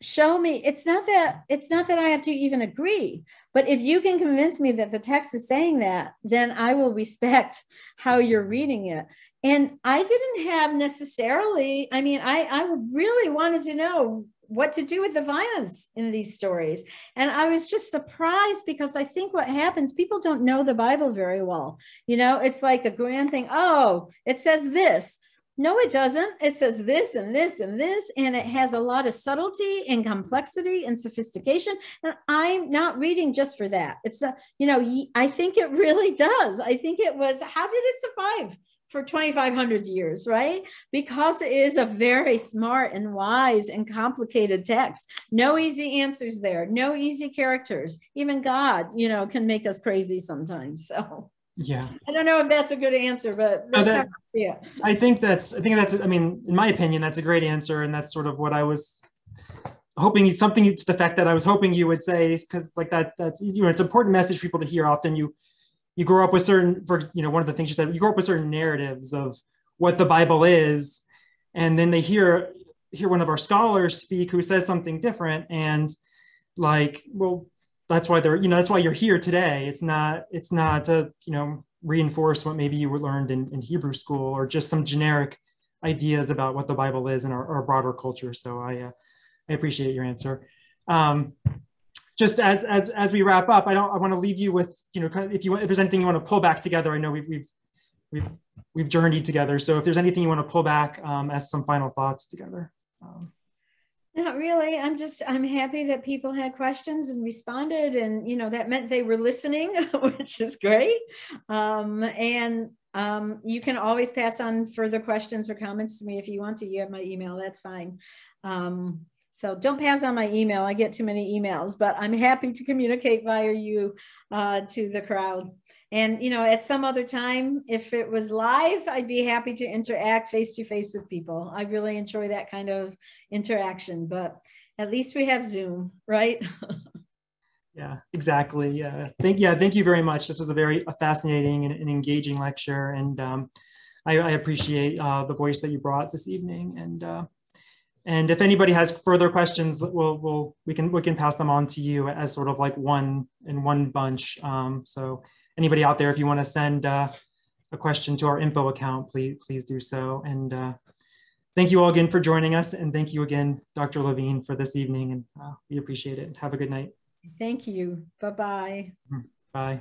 Show me. It's not that. It's not that I have to even agree. But if you can convince me that the text is saying that, then I will respect how you're reading it. And I didn't have necessarily. I mean, I I really wanted to know what to do with the violence in these stories. And I was just surprised because I think what happens, people don't know the Bible very well. You know, it's like a grand thing. Oh, it says this. No, it doesn't. It says this and this and this, and it has a lot of subtlety and complexity and sophistication. And I'm not reading just for that. It's a, you know, I think it really does. I think it was, how did it survive? For 2500 years right? Because it is a very smart and wise and complicated text. No easy answers there. No easy characters. Even god you know can make us crazy sometimes so. Yeah. I don't know if that's a good answer but no, that, i think that's i think that's i mean in my opinion that's a great answer and that's sort of what i was hoping something to the fact that i was hoping you would say because like that that's you know it's an important message for people to hear. Often you you grow up with certain for you know one of the things you said you grow up with certain narratives of what the bible is and then they hear hear one of our scholars speak who says something different and like well that's why they're you know that's why you're here today. It's not it's not to you know reinforce what maybe you learned in, in hebrew school or just some generic ideas about what the bible is in our, our broader culture. So i uh, i appreciate your answer. Um, just as as as we wrap up, I don't I want to leave you with you know kind of if you if there's anything you want to pull back together. I know we've we've we've we've journeyed together. So if there's anything you want to pull back um, as some final thoughts together. Um, not really. I'm just I'm happy that people had questions and responded, and you know that meant they were listening, which is great. Um, and um, you can always pass on further questions or comments to me if you want to. You have my email. That's fine. Um, so don't pass on my email. I get too many emails, but I'm happy to communicate via you uh, to the crowd. And, you know, at some other time, if it was live, I'd be happy to interact face to face with people. I really enjoy that kind of interaction, but at least we have Zoom, right? yeah, exactly. Yeah. Thank, yeah, thank you very much. This was a very fascinating and, and engaging lecture. And um, I, I, appreciate uh, the voice that you brought this evening. And uh, and if anybody has further questions, we'll, we'll we can we can pass them on to you as sort of like one in one bunch. Um, so anybody out there, if you want to send uh, a question to our info account, please please do so. And uh, thank you all again for joining us, and thank you again, Dr. Leveen, for this evening. And uh, we appreciate it. Have a good night. Thank you. Bye-bye. Bye.